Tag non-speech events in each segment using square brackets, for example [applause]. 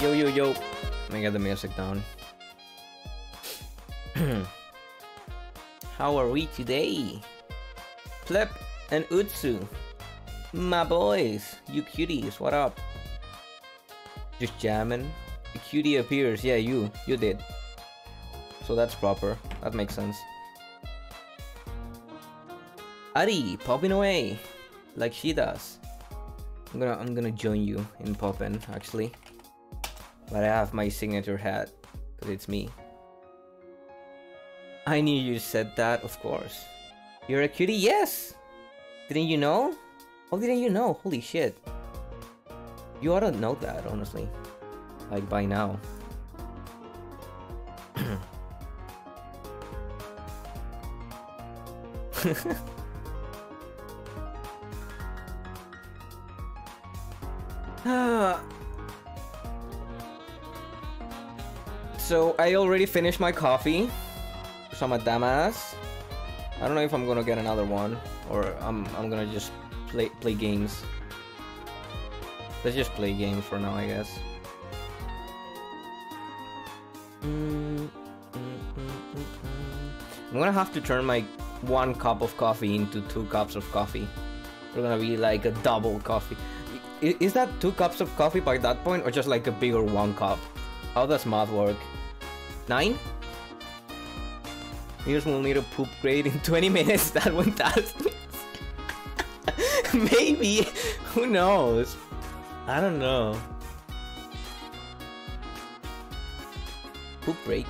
Yo, yo, yo. Let me get the music down. [clears throat] How are we today? Pleb and Utsu. My boys. You cuties, what up? Just jamming. The cutie appears. Yeah, you. You did. So that's proper. That makes sense. Ari, popping away. Like she does. I'm gonna I'm gonna join you in popping actually. But I have my signature hat, because it's me. I knew you said that, of course. You're a cutie? Yes! Didn't you know? How didn't you know? Holy shit. You ought to know that, honestly. Like, by now. [clears throat] [sighs] [sighs] [sighs] so, I already finished my coffee. So I'm a dumbass. I don't know if I'm gonna get another one or I'm I'm gonna just play play games. Let's just play games for now, I guess. I'm gonna have to turn my one cup of coffee into two cups of coffee. We're gonna be like a double coffee. Is that two cups of coffee by that point or just like a bigger one cup? How does math work? Nine? Here's we'll need a poop grade in [laughs] 20 minutes. [laughs] That one does. [laughs] Maybe. Who knows? I don't know. Poop break.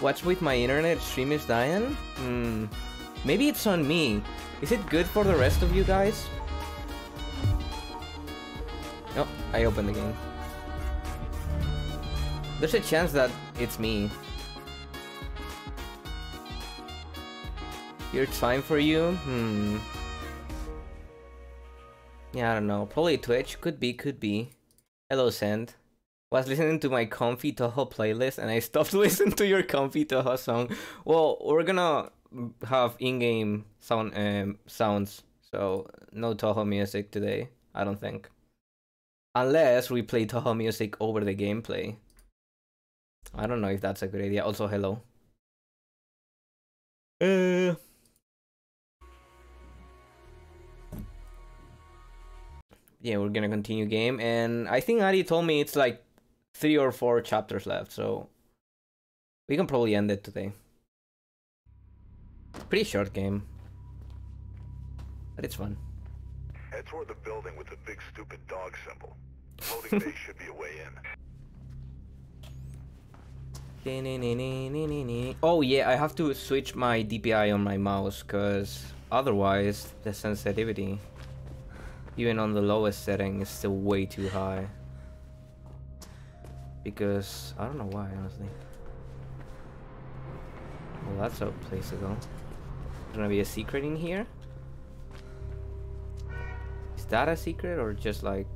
What's with my internet? Stream is dying? Hmm. Maybe it's on me. Is it good for the rest of you guys? Oh, I opened the game. There's a chance that it's me. It's fine for you? Hmm. Yeah, I don't know. Probably Twitch. Could be, could be. Hello, Send. Was listening to my Comfy Touhou playlist and I stopped [laughs] listening to your Comfy Touhou song. Well, we're gonna have in-game sound um, sounds, so no Touhou music today. I don't think, unless we play Touhou music over the gameplay. I don't know if that's a good idea. Also, hello. Uh. Yeah, we're gonna continue game, and I think Ari told me it's like three or four chapters left, so we can probably end it today. Pretty short game, but it's fun. Head toward the building with the big stupid dog symbol. [laughs] Loading bay should be a way in. Oh yeah, I have to switch my DPI on my mouse, cause otherwise the sensitivity, even on the lowest setting, is still way too high. Because I don't know why, honestly. Well, that's a place to go. There's gonna be a secret in here. Is that a secret or just like?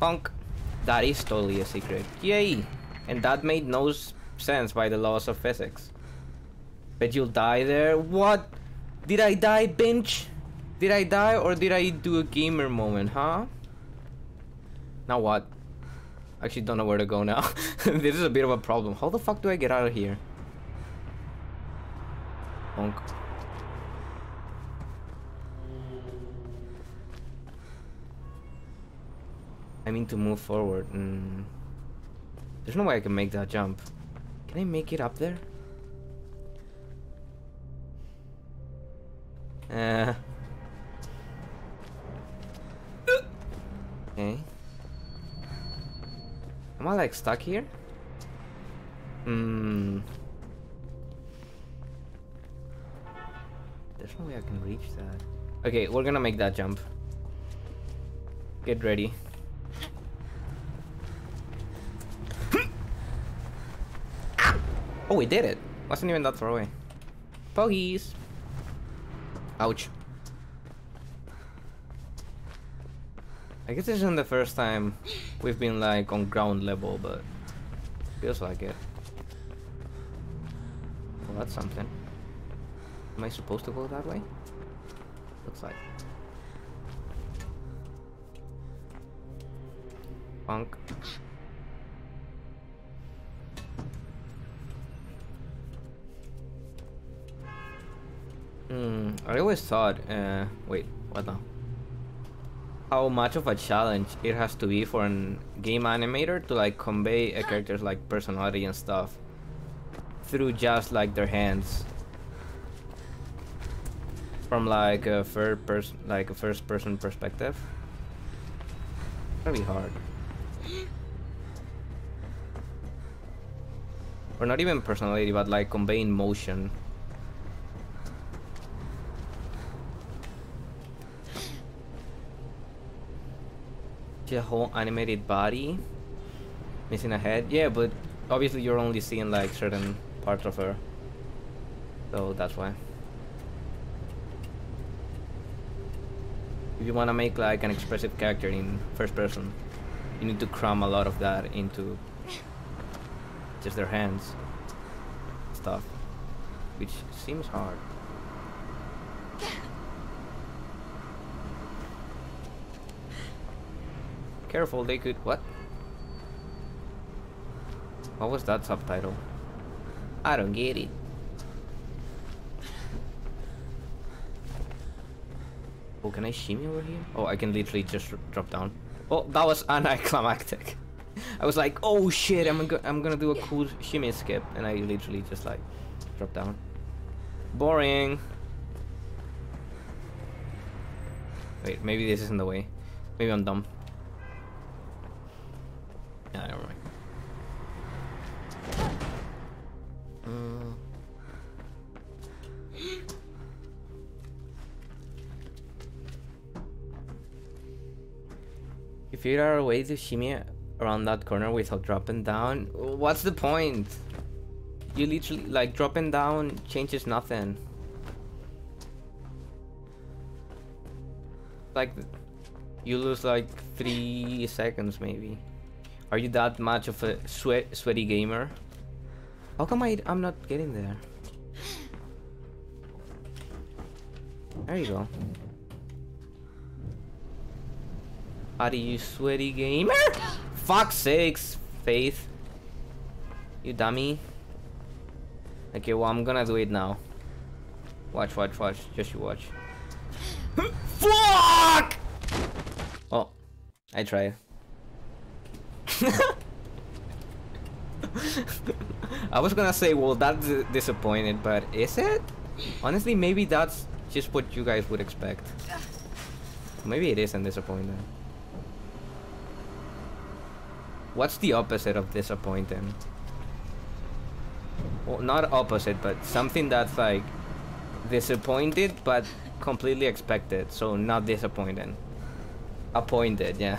Funk. That is totally a secret. Yay! And that made no sense by the laws of physics. But you'll die there. What? Did I die, bench? Did I die or did I do a gamer moment, huh? Now what? Actually don't know where to go now. [laughs] this is a bit of a problem. How the fuck do I get out of here? Bonk. I mean to move forward. Mm. There's no way I can make that jump. Can I make it up there? Uh. Okay. Am I like stuck here? Hmm. There's no way I can reach that. Okay, we're gonna make that jump. Get ready. Oh, we did it. Wasn't even that far away. Pogies. Ouch. I guess this isn't the first time we've been like on ground level, but feels like it. Well, that's something. Am I supposed to go that way? Looks like. Funk. Hmm, I always thought, uh, wait, what now? How much of a challenge it has to be for a game animator to like convey a character's like personality and stuff through just like their hands? From like a third person like a first person perspective? That'd be hard. Or not even personality but like conveying motion A whole animated body missing a head. Yeah but obviously you're only seeing like certain parts of her. So that's why. If you want to make like an expressive character in first person you need to cram a lot of that into just their hands. Stuff. Which seems hard careful they could what what was that subtitle I don't get it Oh, can I shimmy over here? Oh, I can literally just drop down. Oh, that was [laughs] anticlimactic. I was like, oh shit, I'm, go I'm gonna do a cool shimmy skip. And I literally just like, drop down. Boring. Wait, maybe this isn't the way. Maybe I'm dumb. If you are a way to shimmy around that corner without dropping down, what's the point? You literally, like, dropping down changes nothing. Like, you lose like three seconds maybe. Are you that much of a sweat, sweaty gamer? How come I, I'm not getting there? There you go. Are you sweaty gamer? Fuck sakes, Faith. You dummy. Okay, well I'm gonna do it now. Watch, watch, watch. Just you watch. [gasps] Fuck! Oh, I tried. [laughs] I was gonna say, well, that's disappointed, but is it? Honestly, maybe that's just what you guys would expect. Maybe it isn't disappointing. What's the opposite of disappointing? Well, not opposite, but something that's like disappointed, but completely expected. So not disappointing. Appointed, yeah.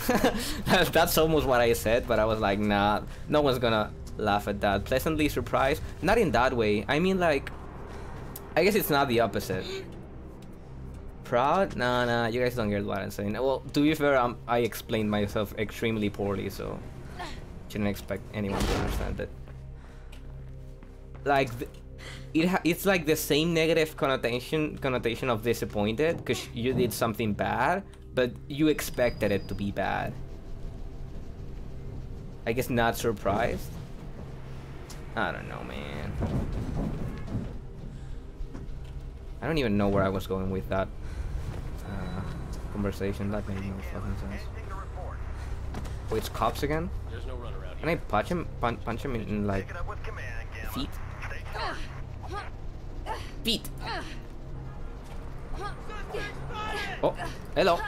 [laughs] that's almost what I said, but I was like, nah, no one's gonna laugh at that. Pleasantly surprised? Not in that way. I mean, like, I guess it's not the opposite. Proud? Nah, nah, you guys don't get what I'm saying. Well, to be fair, um, I explained myself extremely poorly, so shouldn't expect anyone to understand it. Like, it it's like the same negative connotation connotation of disappointed because you did something bad, but you expected it to be bad. I guess not surprised. I don't know, man. I don't even know where I was going with that uh, conversation. That made no fucking sense. Oh, it's cops again? There's no run around Can I punch him? Pun punch him in, in like feet? Feet. Oh, hello.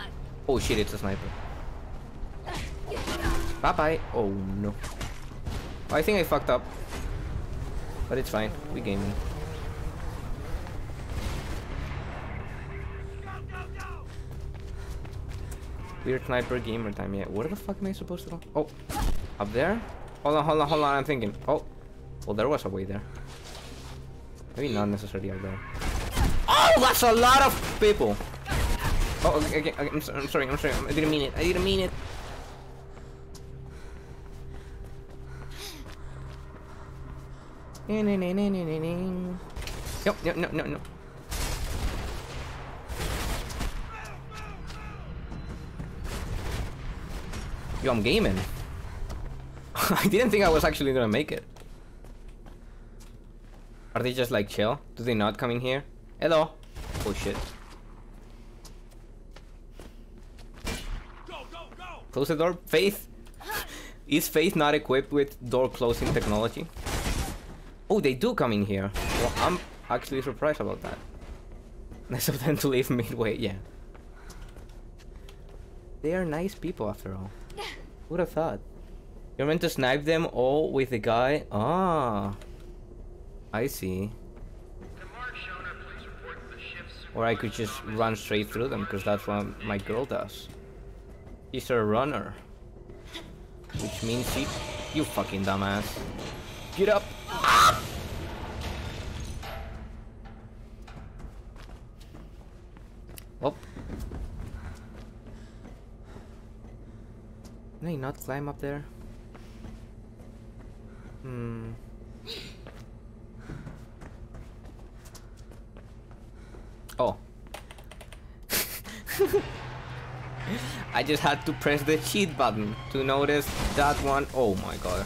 Oh shit, it's a sniper. Bye bye. Oh no. I think I fucked up. But it's fine. We gaming. Weird sniper gamer time, yeah. Where the fuck am I supposed to go? Oh, up there? Hold on, hold on, hold on, I'm thinking. Oh, well, there was a way there. Maybe not necessarily up there. Oh, that's a lot of people! Oh, okay, okay, okay I'm, so, I'm sorry, I'm sorry, I didn't mean it, I didn't mean it. Yep, no, no, no, no. Yo, I'm gaming. [laughs] I didn't think I was actually gonna make it. Are they just like chill? Do they not come in here? Hello? Oh shit. Close the door. Faith? Is Faith not equipped with door closing technology? Oh, they do come in here. Well, I'm actually surprised about that. Nice of them to leave midway, yeah. They are nice people after all. Who'd have thought? You're meant to snipe them all with the guy? Ah. I see. Or I could just run straight through them, because that's what my girl does. She's a runner. Which means she... You fucking dumbass. Get up! Oh. Can I not climb up there? Hmm. Oh. [laughs] I just had to press the cheat button to notice that one. Oh my god.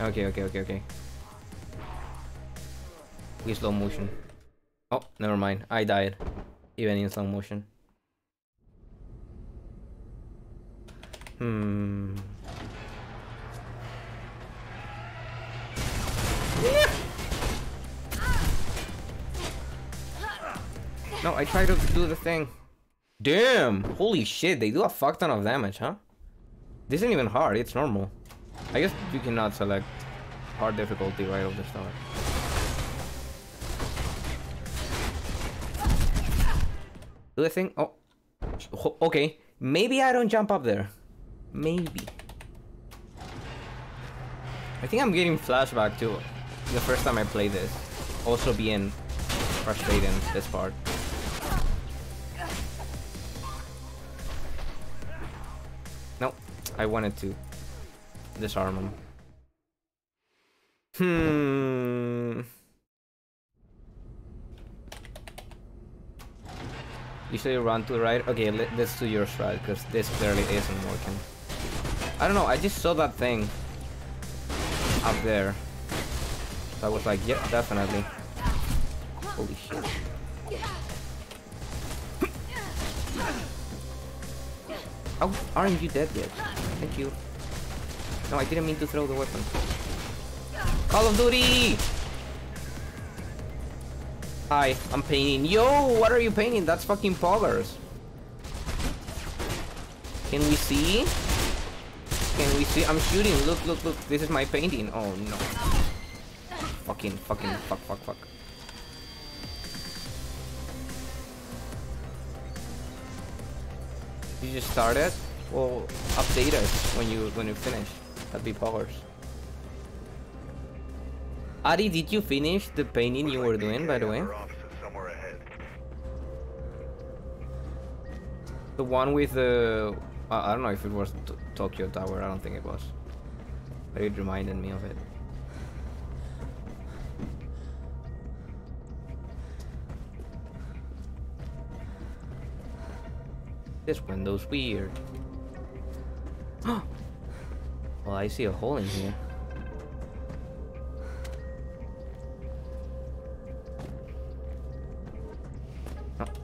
Okay, okay, okay, okay. We slow motion. Oh, never mind. I died. Even in slow motion. Hmm. No, I tried to do the thing. Damn! Holy shit, they do a fuck ton of damage, huh? This isn't even hard, it's normal. I guess you cannot select hard difficulty right off the start. Do the thing? Oh. Okay. Maybe I don't jump up there. Maybe. I think I'm getting flashback to the first time I played this. Also being frustrating this part. No, I wanted to disarm him. Hmm. Usually run to the right. Okay, let, let's do your strat because this clearly isn't working. I don't know. I just saw that thing up there. So I was like, yeah, definitely. Holy shit. How aren't you dead yet? Thank you. No, I didn't mean to throw the weapon. Call of Duty! Hi, I'm painting. Yo, what are you painting? That's fucking poggers. Can we see? Can we see? I'm shooting. Look, look, look. This is my painting. Oh no. Fucking, fucking, fuck, fuck, fuck. You just started? Well, update us when you when you finish. That'd be powers. Ari, did you finish the painting you were doing, by the way? The one with the... Uh, I don't know if it was Tokyo Tower, I don't think it was. But it reminded me of it. This window's weird. well, [gasps] I see a hole in here.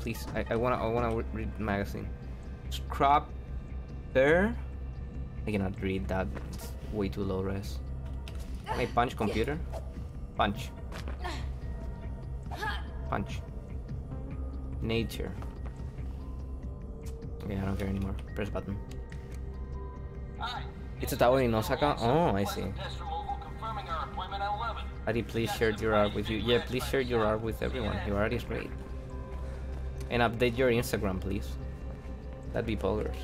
Please. I, I wanna I wanna read magazine. Scrap there. I cannot read that. It's way too low res. Can I punch computer? Punch. Punch. Nature. Okay, I don't care anymore. Press button. It's a tower in Osaka? Oh, I see. Adi, please share your art with you. Yeah, please share your art with everyone. Your art is great. And update your Instagram, please. That'd be poggers.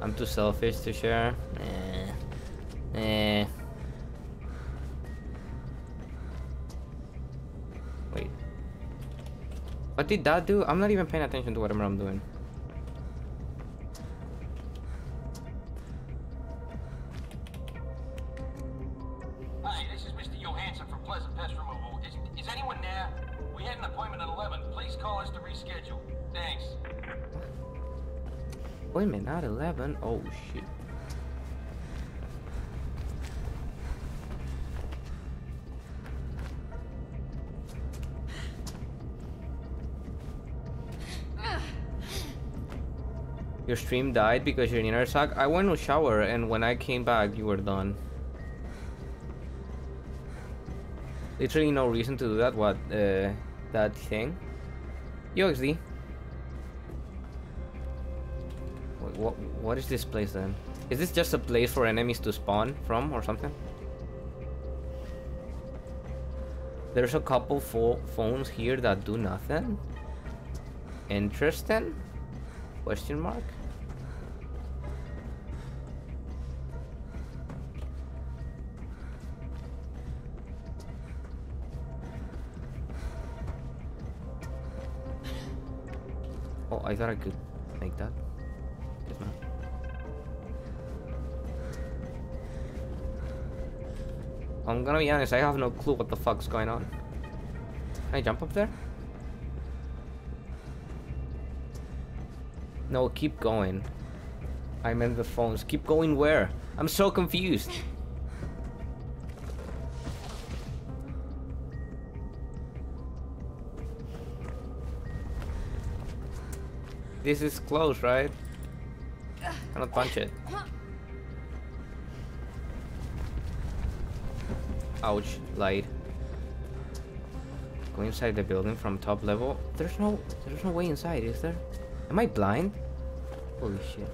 I'm too selfish to share. Eh. Eh. Wait. What did that do? I'm not even paying attention to whatever I'm doing. Not 11? Oh shit. Your stream died because you're your inner suck? I went to shower and when I came back you were done. Literally no reason to do that, what, uh, that thing? Yo, XD. What, what is this place then? Is this just a place for enemies to spawn from or something? There's a couple pho phones here that do nothing. Interesting? Question mark? Oh, I thought I could make that. I'm gonna be honest, I have no clue what the fuck's going on. Can I jump up there? No, keep going. I meant the phones. Keep going where? I'm so confused. This is close, right? Cannot punch it. Ouch, light. Go inside the building from top level. There's no there's no way inside, is there? Am I blind? Holy shit.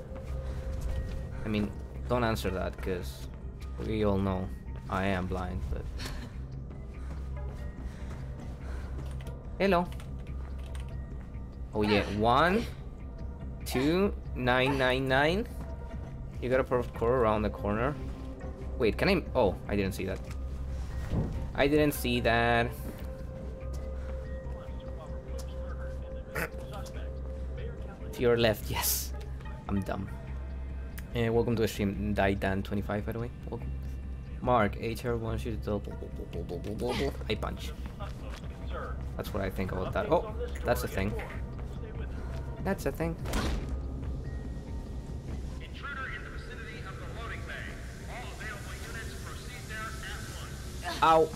I mean, don't answer that because we all know I am blind, but [laughs] Hello. Oh yeah, one, two, nine, nine, nine. You gotta parkour around the corner. Wait, can I? Oh, I didn't see that. I didn't see that. [coughs] to your left, yes. I'm dumb. Uh, welcome to the stream, Daidan25 by the way. Welcome. Mark, HR wants you to tell. I punch. That's what I think about that. Oh, that's a thing. That's a thing. Ow.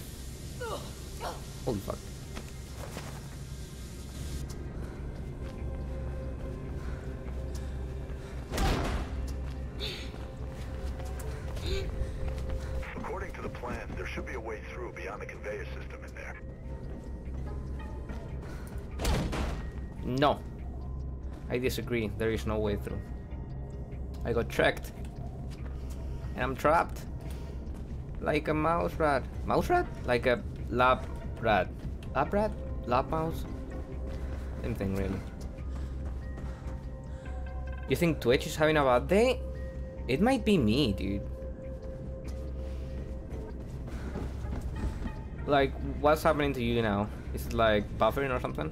Holy fuck. According to the plans, there should be a way through beyond the conveyor system in there. No. I disagree. There is no way through. I got tracked. And I'm trapped. Like a mouse rat. Mouse rat? Like a lab rat. Ah, Lab rat? Lab mouse? Same thing, really. You think Twitch is having a bad day? It might be me, dude. Like, what's happening to you now? Is it like buffering or something?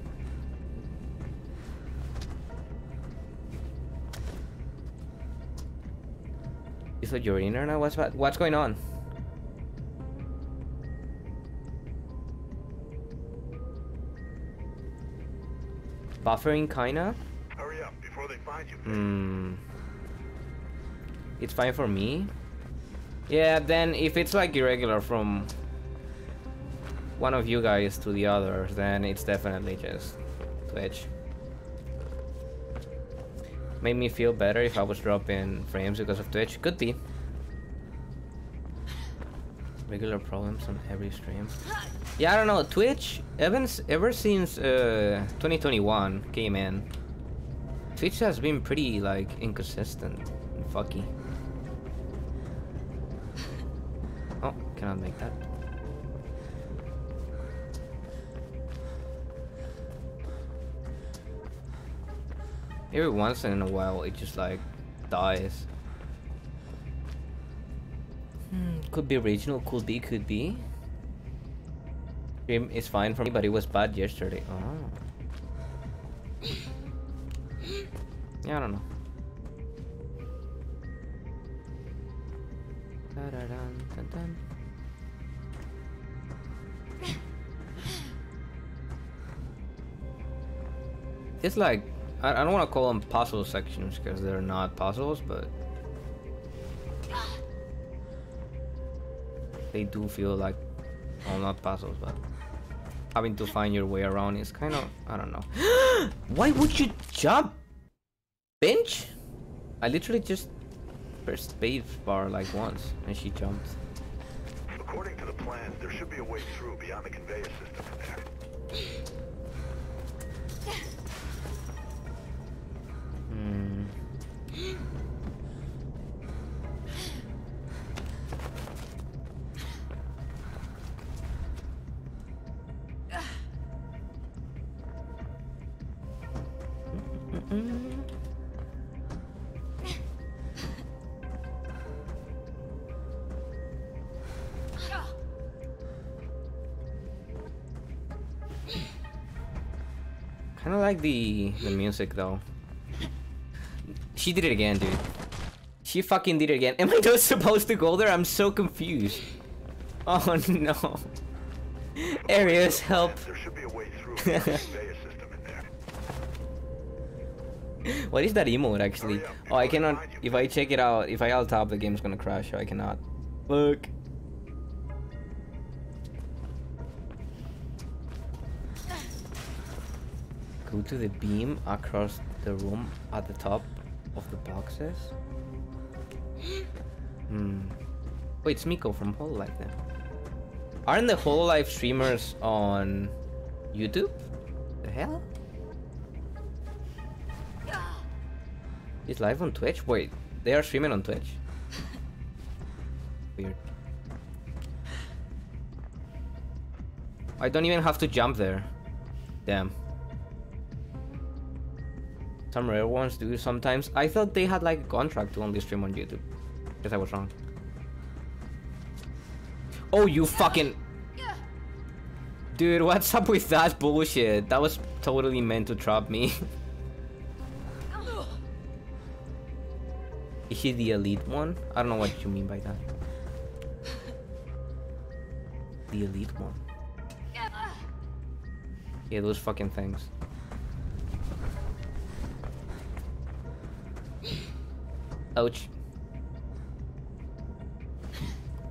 Is it your internet? What's what- what's going on? Buffering kinda? Hurry up before they find you. Hmm. It's fine for me. Yeah, then if it's like irregular from one of you guys to the others, then it's definitely just Twitch. Made me feel better if I was dropping frames because of Twitch. Could be. Regular problems on every stream. Yeah, I don't know. Twitch, ever, s- ever since uh, 2021 came in, Twitch has been pretty like inconsistent and fucky. [laughs] Oh, cannot make that. Every once in a while, it just like dies. Hmm, could be regional, could be, could be. Stream is fine for me, but it was bad yesterday. Oh. Yeah, I don't know. It's like, I, I don't want to call them puzzle sections because they're not puzzles, but they do feel like, well, not puzzles, but having to find your way around is kind of I don't know. [gasps] Why would you jump? Bench? I literally just pressed space bar like once and she jumped. According to the plans, there should be a way through beyond the conveyor system in there. [laughs] like the the music though. She did it again, dude. She fucking did it again. [laughs] Am I not supposed to go there? I'm so confused. Oh [laughs] no. Areas, help. There should be a way through beyond the conveyor system in there. What is that emote actually? Oh, I cannot. If I check it out, if I alt tab, the game's gonna crash. So I cannot. Look. Go to the beam across the room at the top of the boxes. [gasps] Hmm. Wait, it's Miko from Hololive then. Aren't the Hololive streamers on YouTube? The hell? He's live on Twitch? Wait, they are streaming on Twitch. [laughs] Weird. I don't even have to jump there. Damn. Some rare ones do sometimes. I thought they had like a contract to only stream on YouTube. Guess I was wrong. Oh, you fucking... Dude, what's up with that bullshit? That was totally meant to trap me. [laughs] Is he the elite one? I don't know what you mean by that. The elite one. Yeah, those fucking things. Ouch. Oh,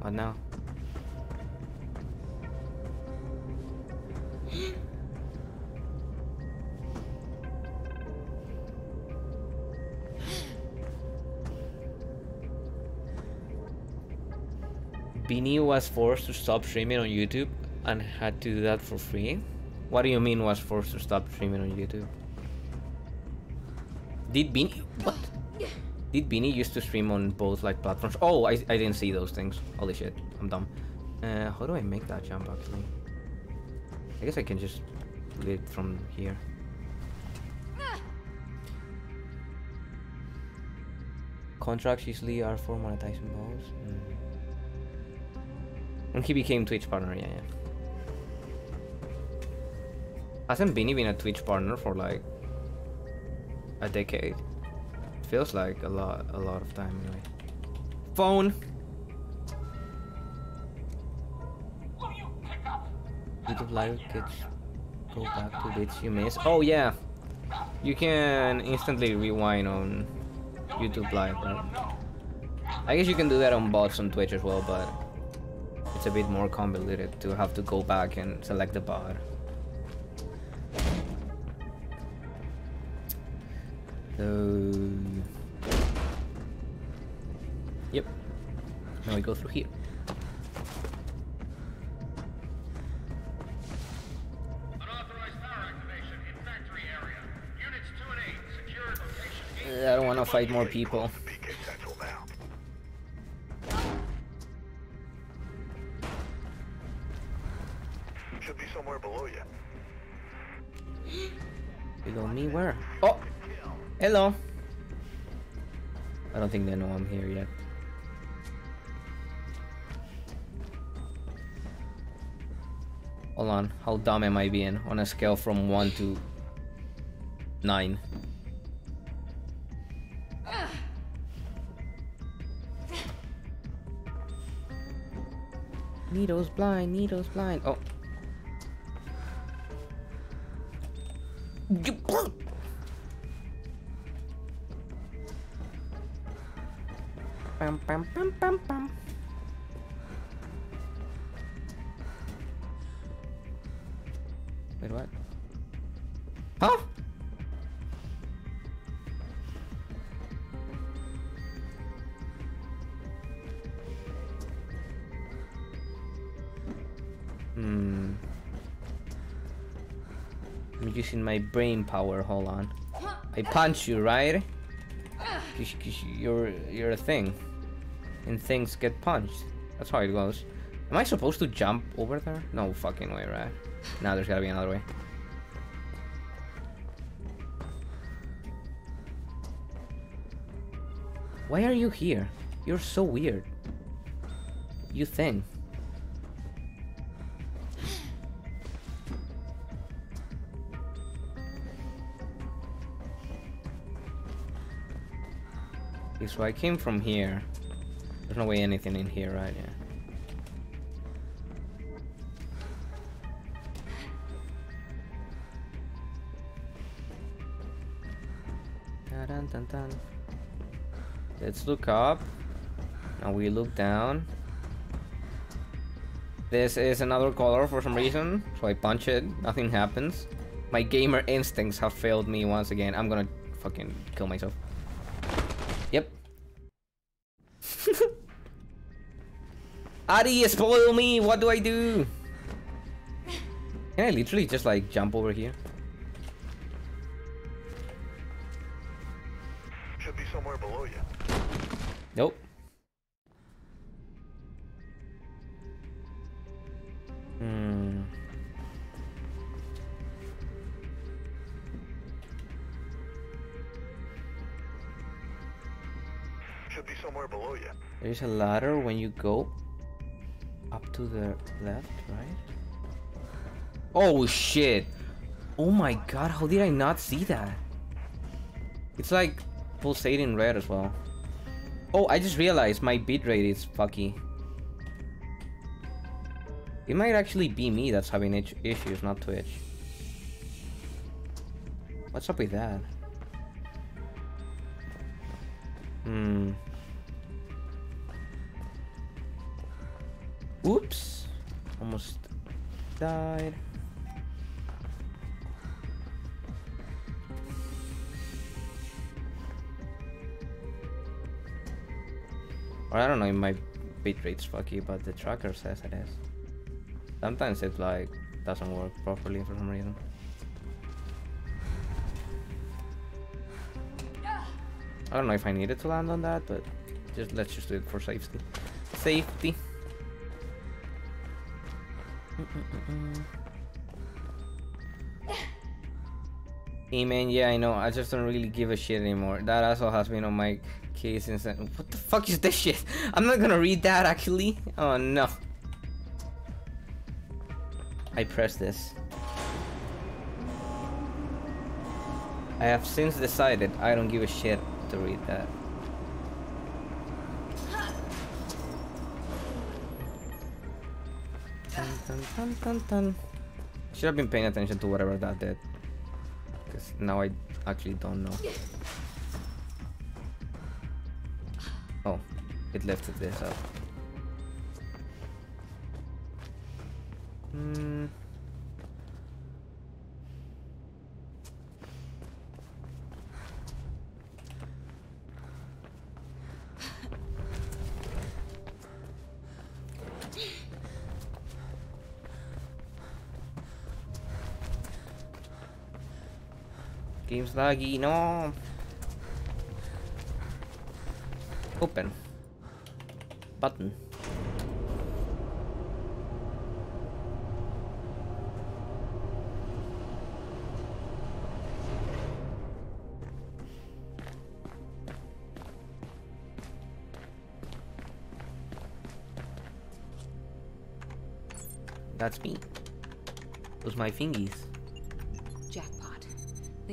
what now? Beanie was forced to stop streaming on YouTube and had to do that for free. What do you mean was forced to stop streaming on YouTube? Did Beanie what? Did Beanie used to stream on both like platforms? Oh, I, I didn't see those things. Holy shit, I'm dumb. Uh, how do I make that jump actually? I guess I can just it from here. Contracts usually are for monetizing balls. Mm. And he became Twitch partner, yeah, yeah. Hasn't Beanie been a Twitch partner for like a decade? Feels like a lot, a lot of time anyway. Phone. YouTube live kids go back to bits you missed. Oh yeah, you can instantly rewind on YouTube live, right? I guess you can do that on VODs on Twitch as well, but it's a bit more convoluted to have to go back and select the VOD. So, Now we go through here. Unauthorized power activation in factory area. Units 2 and 8, secure location. I don't want to fight more people. The PK Central now. Should be somewhere below you. Below me, where? Oh, hello. I don't think they know I'm here yet. Hold on, how dumb am I being on a scale from 1 to 9? [sighs] Needles blind, needles blind. Oh. My brain power. Hold on. I punch you, right? Cause, cause you're you're a thing, and things get punched. That's how it goes. Am I supposed to jump over there? No fucking way, right? Now there's gotta be another way. Why are you here? You're so weird. You thing. Okay, so I came from here. There's no way anything in here, right? Yeah. Let's look up. Now we look down. This is another color for some reason, so I punch it. Nothing happens. My gamer instincts have failed me once again. I'm gonna fucking kill myself. Yep. [laughs] Adi, you spoil me! What do I do? Can I literally just like jump over here? Should be somewhere below you. Nope. Hmm. Somewhere below you. There's a ladder when you go up to the left, right? Oh shit! Oh my god, how did I not see that? It's like pulsating red as well. Oh, I just realized my bitrate is fucky. It might actually be me that's having issues, not Twitch. What's up with that? Hmm. Oops. Almost died. Or I don't know, if my bitrate's fucky, but the tracker says it is. Sometimes it like doesn't work properly for some reason. I don't know if I needed to land on that, but just let's just do it for safety. Safety. Hey man, yeah, I know. I just don't really give a shit anymore. That asshole has been on my case since. What the fuck is this shit? [laughs] I'm not gonna read that actually. Oh no. I press this. I have since decided I don't give a shit to read that. Dun, dun, dun, dun. Should have been paying attention to whatever that did. Because now I actually don't know. Oh, it lifted this up. Hmm. Game's laggy, no. Open. Button. That's me. Those my fingies.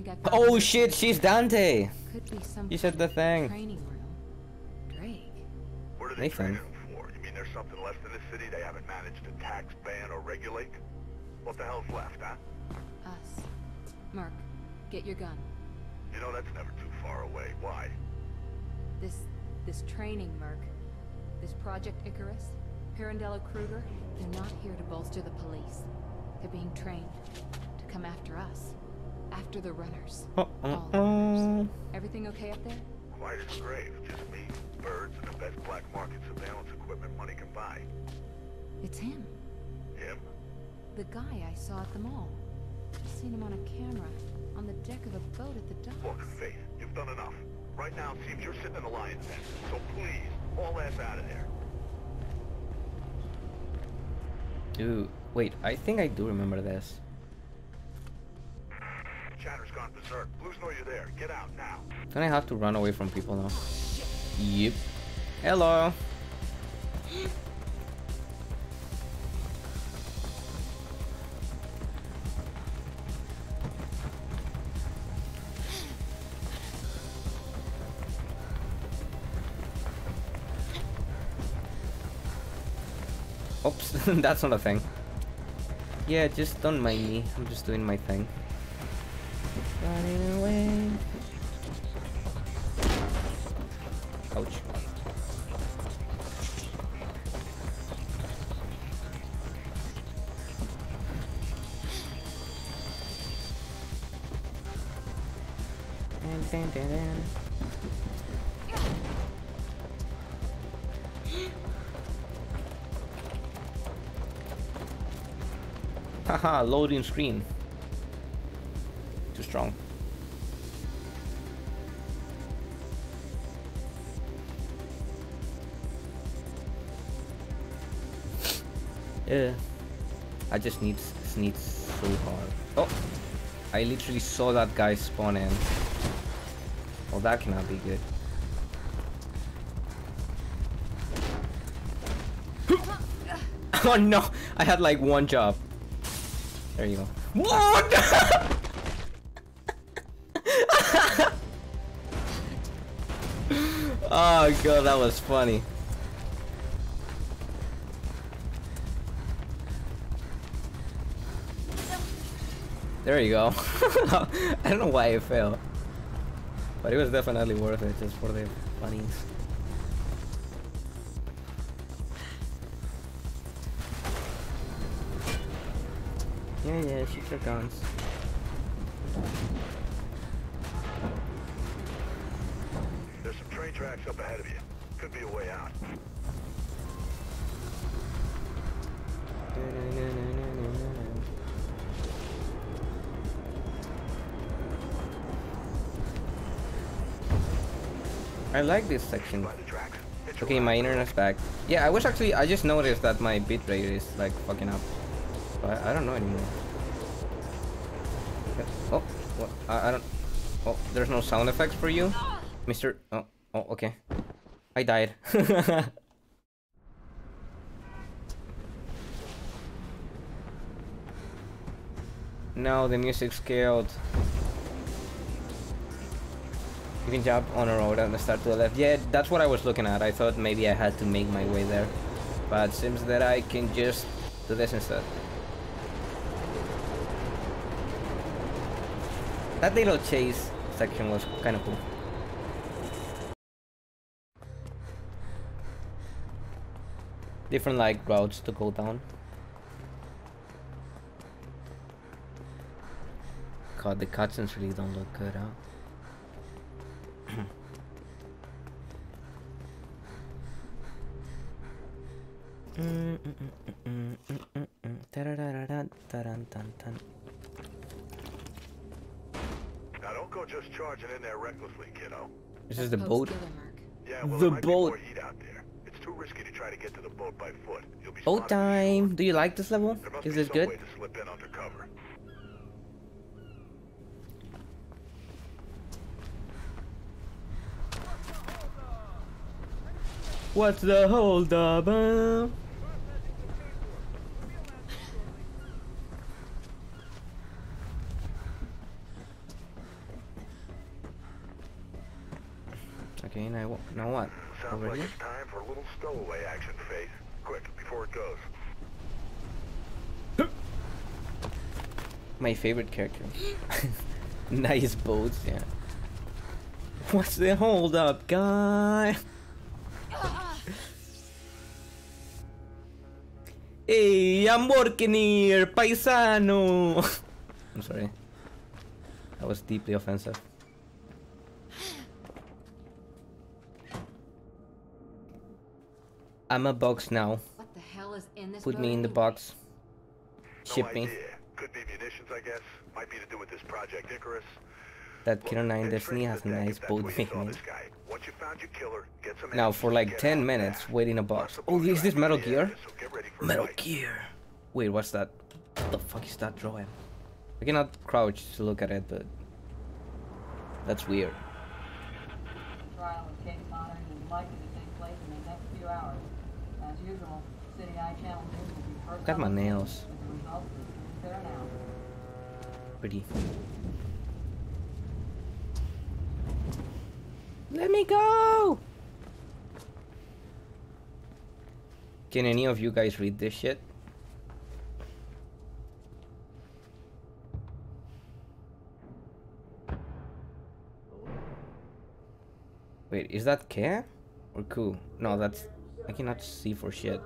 Jackpot. Think I found Oh shit, she's Dante! Could be some You said the thing. Training room. Drake. What are they Nathan. training for? You mean there's something left in this city they haven't managed to tax, ban, or regulate? What the hell's left, huh? Us. Merc, get your gun. You know that's never too far away. Why? This This training, Merc. This Project Icarus, Pirandello Kruger, they're not here to bolster the police. They're being trained to come after us. After the runners. Oh, oh, All the runners. Everything okay up there? Quiet as the grave. Just me, birds, and the best black market surveillance equipment money can buy. It's him. Him? The guy I saw at the mall. Just seen him on a camera. On the deck of a boat at the docks. Look, Faith, you've done enough. Right now, it seems you're sitting in the lion's den. So please, haul ass out of there. Dude, wait, I think I do remember this. Get out now. Don't I have to run away from people now? Yep. Hello. Oops, [laughs] that's not a thing. Yeah, just don't mind me. I'm just doing my thing. Loading screen. Too strong. Yeah. I just need sneeze so hard. Oh! I literally saw that guy spawn in. Well, that cannot be good. [laughs] oh no! I had like one job. There you go. What? [laughs] oh god, that was funny. There you go. [laughs] I don't know why it failed. But it was definitely worth it just for the funnies. Yeah, shoot your guns. There's some train tracks up ahead of you. Could be a way out. I like this section. By the tracks. Hit your Okay, my internet's back. Yeah, I was actually, I just noticed that my bitrate is like fucking up. But I don't know anymore. I, I don't. Oh, there's no sound effects for you, Mister. Oh, oh, okay. I died. [laughs] no, the music scaled. You can jump on a road and start to the left. Yeah, that's what I was looking at. I thought maybe I had to make my way there. But seems that I can just do this instead. That little chase section was kind of cool. Different like routes to go down. God, the cutscenes really don't look good, huh? [clears throat] Mm, mm, mm, now don't go just charging in there recklessly, kiddo. This is the boat. Yeah, well, The boat. be more heat out there. It's too risky to try to get to the boat by foot. You'll be Boat spotted time. Do you like this level? Is this good? to slip in undercover. What's the hold up? And I what? Now what? Sounds Over like here? it's time for a little stowaway action, Faith. Quick, before it goes. My favorite character. [laughs] nice boats, yeah. What's the hold up, guy? [laughs] hey, I'm working here, paisano! [laughs] I'm sorry. That was deeply offensive. I'm a box now. What the hell is in this Put me in the anyway? box. No Ship me. Could be munitions, I guess. Might be to do with this Project Icarus. That Look, Killer 9 head Destiny has a nice boat where you saw nickname. this guy. Once you killer, get some Now for like get 10 minutes, fast. wait in a box. Oh, is this Metal Gear? so get ready for a Metal. Gear. Wait, what's that? What the fuck is that drawing? I cannot crouch to look at it, but that's weird. trial of Kate Connors is likely to take place in the next few hours. As usual, City Eye Channel News will be first Look at my on the scene nails. with the results as soon as they're announced. Pretty. Let me go! Can any of you guys read this shit? Wait, is that K or Ku? No, that's I cannot see for shit.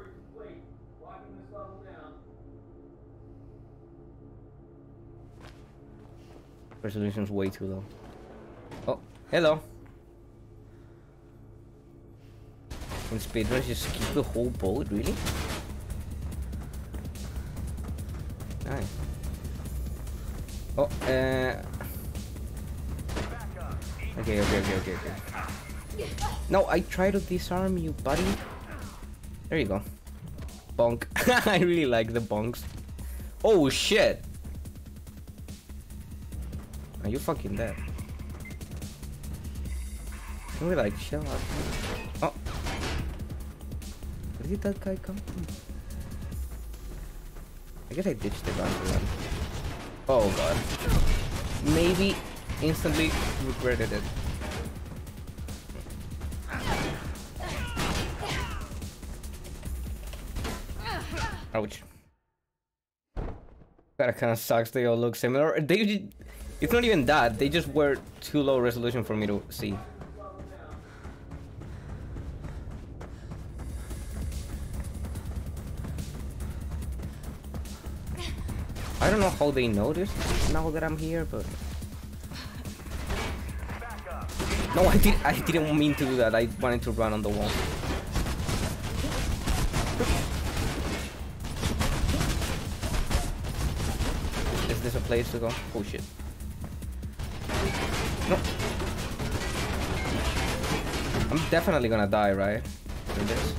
Resolution's way too low. Oh, hello. Can speedrunners just keep the whole boat, really? Nice. Oh, uh... Okay, okay, okay, okay, okay. No, I try to disarm you, buddy. There you go. Bonk. [laughs] I really like the bonks. Oh, shit! Are you fucking dead? Can we like chill out? Oh. Where did that guy come from? I guess I ditched the gun for. Oh god. Maybe instantly regretted it. Ouch. That kind of sucks. They all look similar. They, it's not even that. They just were too low resolution for me to see. I don't know how they noticed now that I'm here, but no, I did. I didn't mean to do that. I wanted to run on the wall. Is this a place to go? Oh shit. I'm definitely gonna die, right? In this.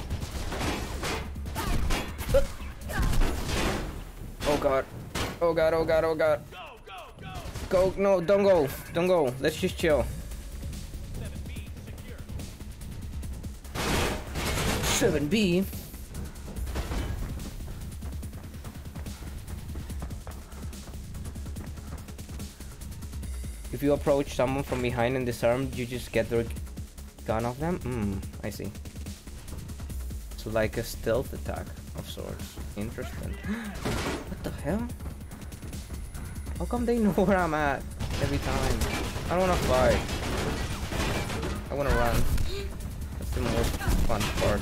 Oh god. Oh god, oh god, oh god. Go, no, don't go. Don't go. Let's just chill. 7B. If you approach someone from behind and disarm, you just get their gun off them? Hmm, I see. So like a stealth attack of sorts. Interesting. [gasps] what the hell? How come they [laughs] know where I'm at every time? I don't wanna fight. I wanna run. That's the most fun part.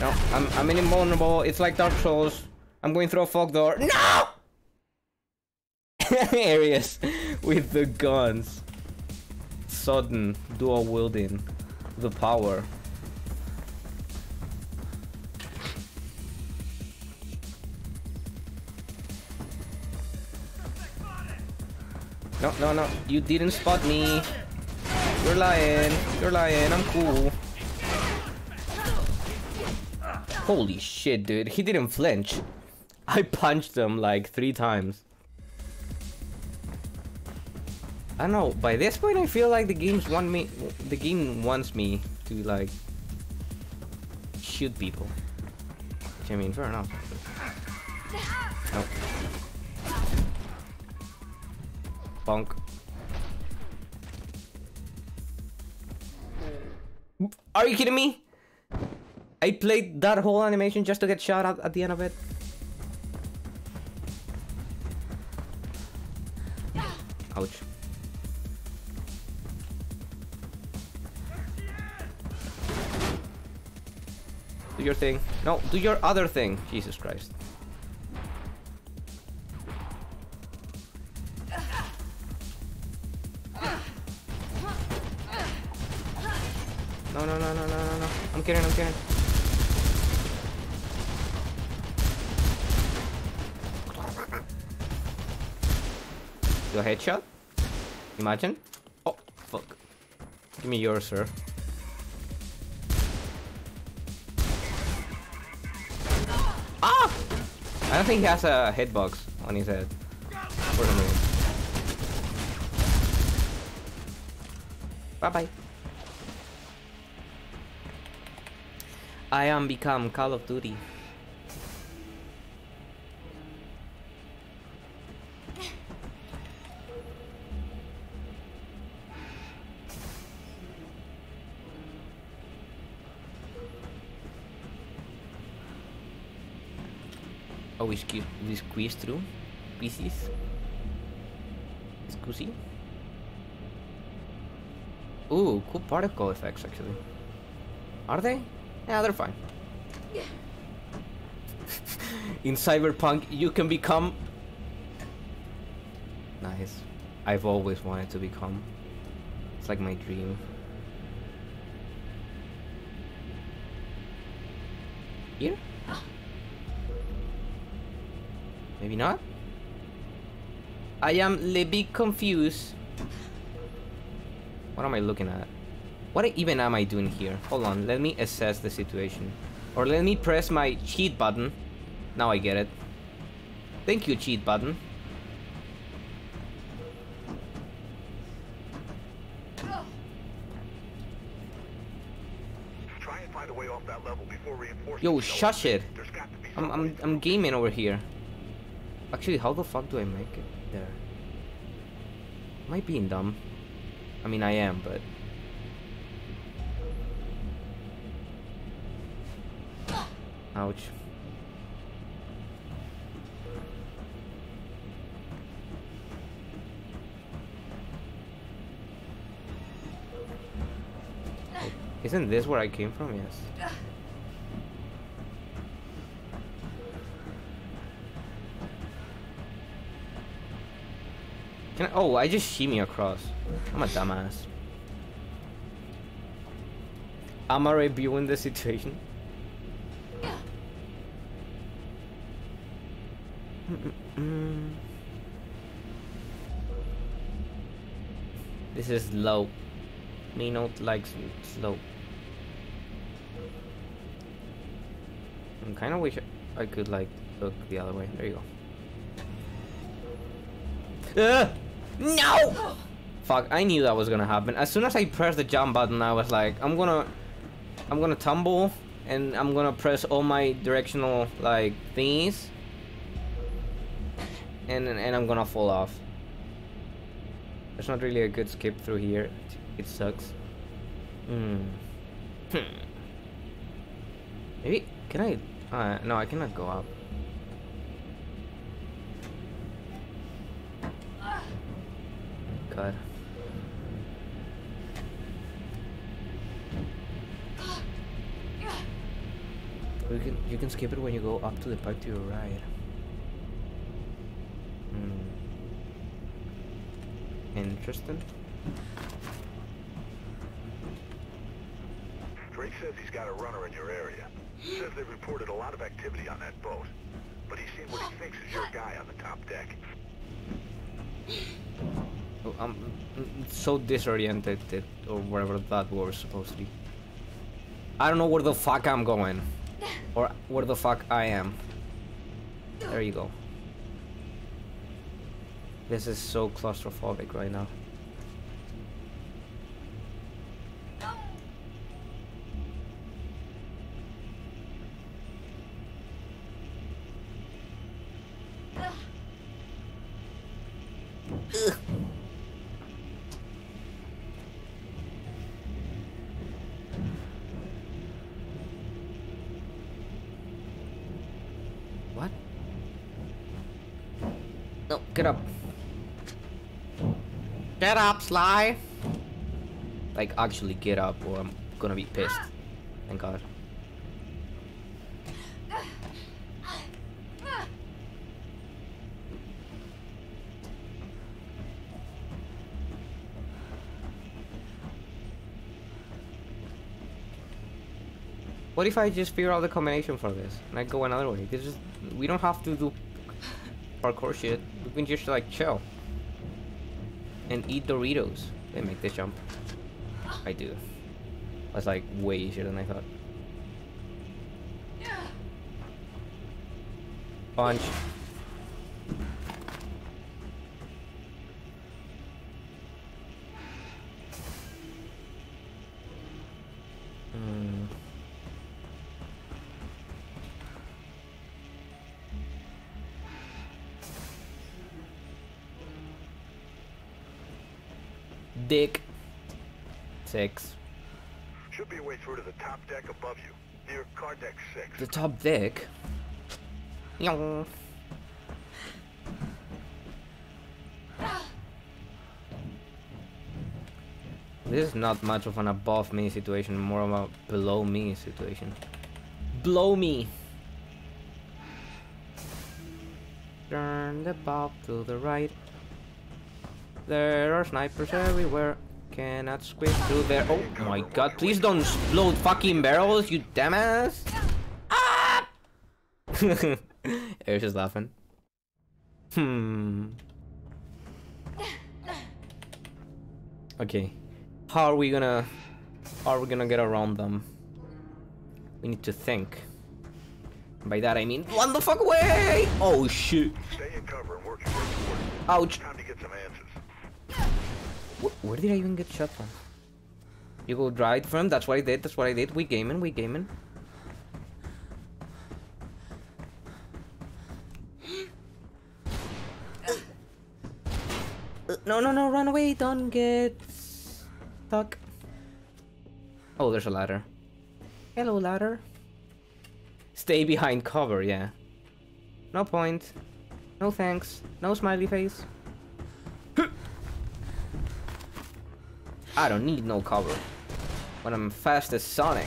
No, I'm I'm invulnerable. It's like Dark Souls. I'm going through a fog door. No! [laughs] Areas with the guns. Sudden dual wielding the power. No, no, no. You didn't spot me. You're lying. You're lying. I'm cool. Holy shit, dude. He didn't flinch. I punched him like three times. I don't know. By this point, I feel like the game's want me. The game wants me to like shoot people. Which I mean, fair enough. No. Bonk. Are you kidding me? I played that whole animation just to get shot at at the end of it. Your thing. No, do your other thing. Jesus Christ. No, no, no, no, no, no, no. I'm kidding, I'm kidding. Do a headshot? Imagine. Oh, fuck. Give me yours, sir. I don't think he has a hitbox on his head. For some reason. Bye bye. I am become Call of Duty. Oh, we we squeeze through pieces. Squeezy. Ooh, cool particle effects actually. Are they? Yeah, they're fine. [laughs] In Cyberpunk, you can become. Nice. I've always wanted to become. It's like my dream. Here? Maybe not? I am a bit confused. What am I looking at? What even am I doing here? Hold on, let me assess the situation. Or let me press my cheat button. Now I get it. Thank you, cheat button. Try and find a way off that level before reinforcements. Yo, shush it. There's got to be I'm, I'm. I'm gaming over here. Actually, how the fuck do I make it there? Am I being dumb? I mean, I am, but... Ouch. Isn't this where I came from? Yes. I, oh, I just shimmy across. I'm a dumbass. I'm I reviewing the situation? This is low. Me not likes slow. I kind of wish I could like look the other way. There you go. Uh, no! Fuck, I knew that was gonna happen. As soon as I pressed the jump button, I was like, I'm gonna, I'm gonna tumble, and I'm gonna press all my directional like things. and and I'm gonna fall off. There's not really a good skip through here. It sucks. Hmm. Hmm. Maybe can I? Uh, no, I cannot go up. Skip it when you go up to the part to your right. Hmm. Interesting. Drake says he's got a runner in your area. Says they reported a lot of activity on that boat. But he's seen what he thinks is your guy on the top deck. Oh, I'm so disoriented or whatever that word was supposed to be. I don't know where the fuck I'm going. Or where the fuck I am. There you go. This is so claustrophobic right now. Get up. Get up, Sly! Like, actually get up or I'm gonna be pissed. Thank god. What if I just figure out the combination for this? And I go another way? This is, we don't have to do parkour shit. We can just like chill and eat Doritos. They make this jump. I do. That's like way easier than I thought. Punch. The top deck. This is not much of an above me situation, more of a below me situation. Blow me! Turn the bulb to the right. There are snipers everywhere. Cannot squeeze through there. Oh my god, please don't explode fucking barrels, you dumbass! Ah! [laughs] Eric's just laughing. Hmm. Okay. How are we gonna... How are we gonna get around them? We need to think. By that I mean, run the fuck away! Oh shit. Stay in cover and work your way towards them. Ouch. Time to get some answers. Wh- where did I even get shot from? You go right from? That's what I did. That's what I did. We gaming. We gaming. No, no, no, run away. Don't get stuck. Oh, there's a ladder. Hello, ladder. Stay behind cover, yeah. No point. No thanks. No smiley face. I don't need no cover. When I'm fast as Sonic.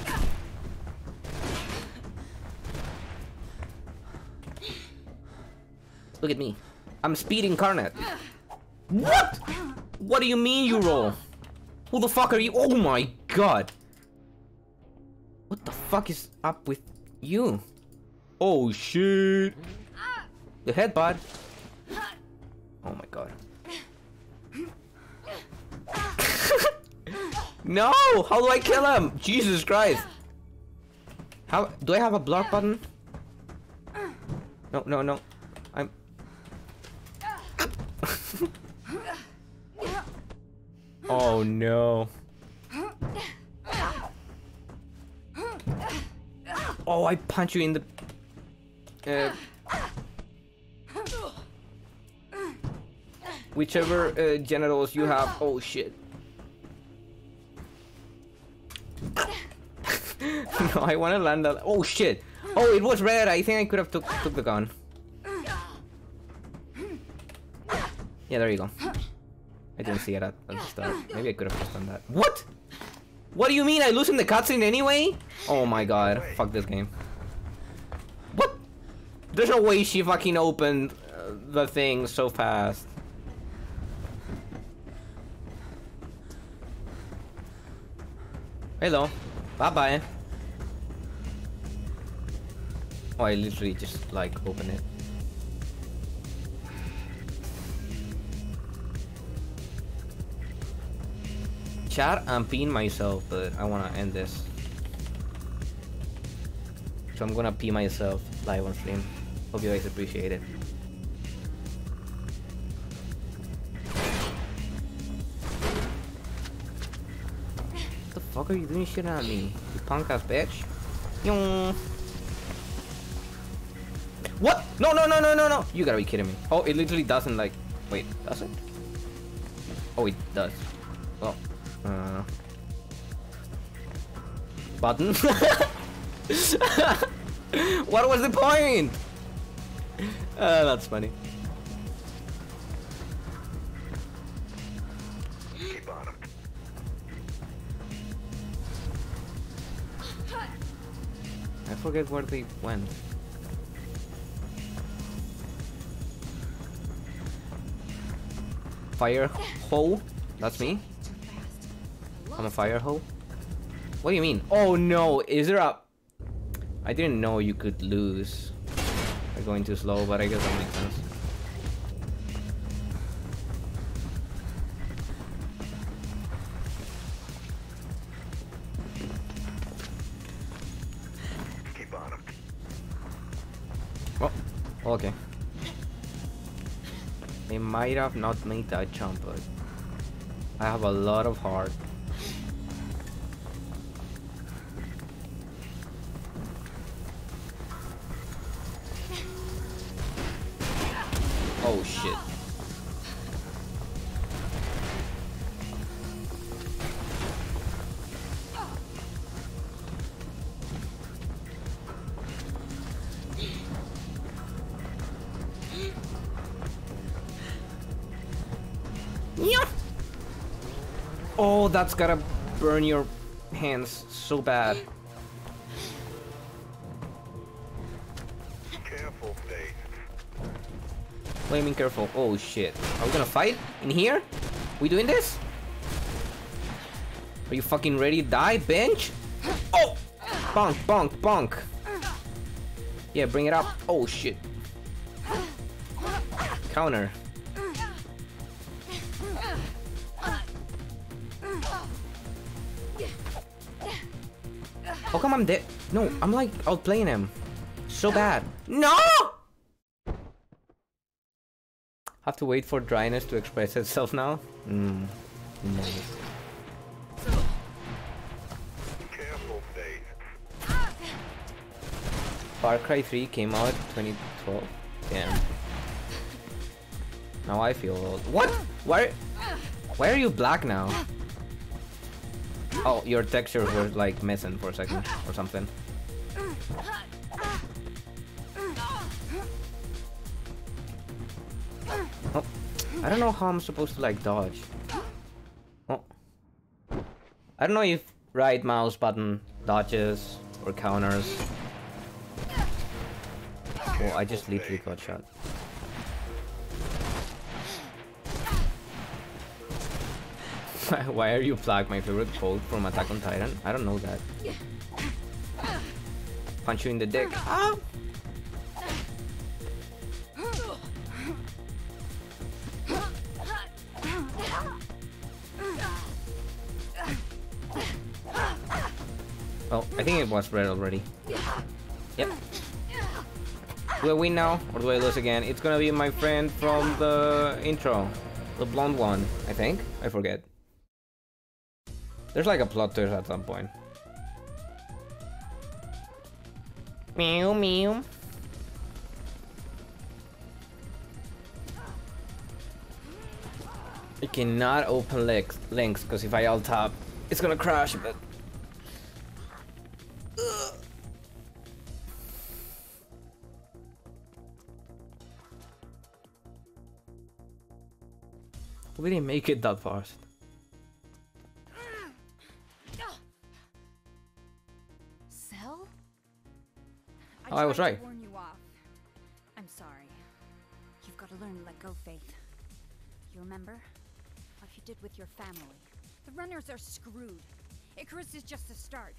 Look at me. I'm speed incarnate. What? What do you mean you roll? Who the fuck are you? Oh my god. What the fuck is up with you? Oh shit. The headbutt. Oh my god. [laughs] no! How do I kill him? Jesus Christ. How do I have a block button? No, no, no. Oh no. Oh, I punch you in the uh, whichever uh, genitals you have. Oh shit. [laughs] no, I want to land that. Oh shit. Oh, it was red. I think I could have took took the gun. Yeah, there you go. I didn't see it at, at the start. Maybe I could have just done that. What? What do you mean? I lose in the cutscene anyway? Oh my god. Fuck this game. What? There's no way she fucking opened uh, the thing so fast. Hello. Bye bye. Oh, I literally just like open it. Chat, I'm peeing myself, but I wanna end this. So I'm gonna pee myself live on stream. Hope you guys appreciate it. What the fuck are you doing shit at me? You punk ass bitch. Yung. What? No, no, no, no, no, no! You gotta be kidding me. Oh, it literally doesn't like. Wait, does it? Oh, it does. Uh. Button? [laughs] what was the point? Uh, that's funny. Keep on him. I forget where they went. Fire hole? That's me? I'm a fire hole? What do you mean? Oh no, is there a... I didn't know you could lose by going too slow, but I guess that makes sense. Keep on him. Oh, okay. They might have not made that jump, but I have a lot of heart. Shit. Oh, that's gotta burn your hands so bad. Flaming careful. Oh shit. Are we gonna fight? In here? We doing this? Are you fucking ready to die, bench? Oh! Bonk, bonk, bonk. Yeah, bring it up. Oh shit. Counter. How come I'm dead? No, I'm like outplaying him. So bad. No! Have to wait for dryness to express itself now? Mm. No. Careful, Far Cry 3 came out 2012. Damn. Now I feel old. What? Why? Why are you black now? Oh, your textures were like missing for a second or something. Oh, I don't know how I'm supposed to like dodge. Oh. I don't know if right mouse button dodges or counters. Oh, I just literally got shot. [laughs] Why are you black? My favorite quote from Attack on Titan? I don't know that. Punch you in the dick. Ah! Oh, I think it was red already. Yep. Do I win now or do I lose again? It's gonna be my friend from the intro. The blonde one, I think. I forget. There's like a plot twist at some point. Meow meow. I cannot open links links because if I alt tab, it's gonna crash. But Ugh. we didn't make it that fast. Cell? Oh, I was right. Warn you off. I'm sorry. You've got to learn to let go, Faith. You remember what you did with your family? The runners are screwed. Icarus is just the start.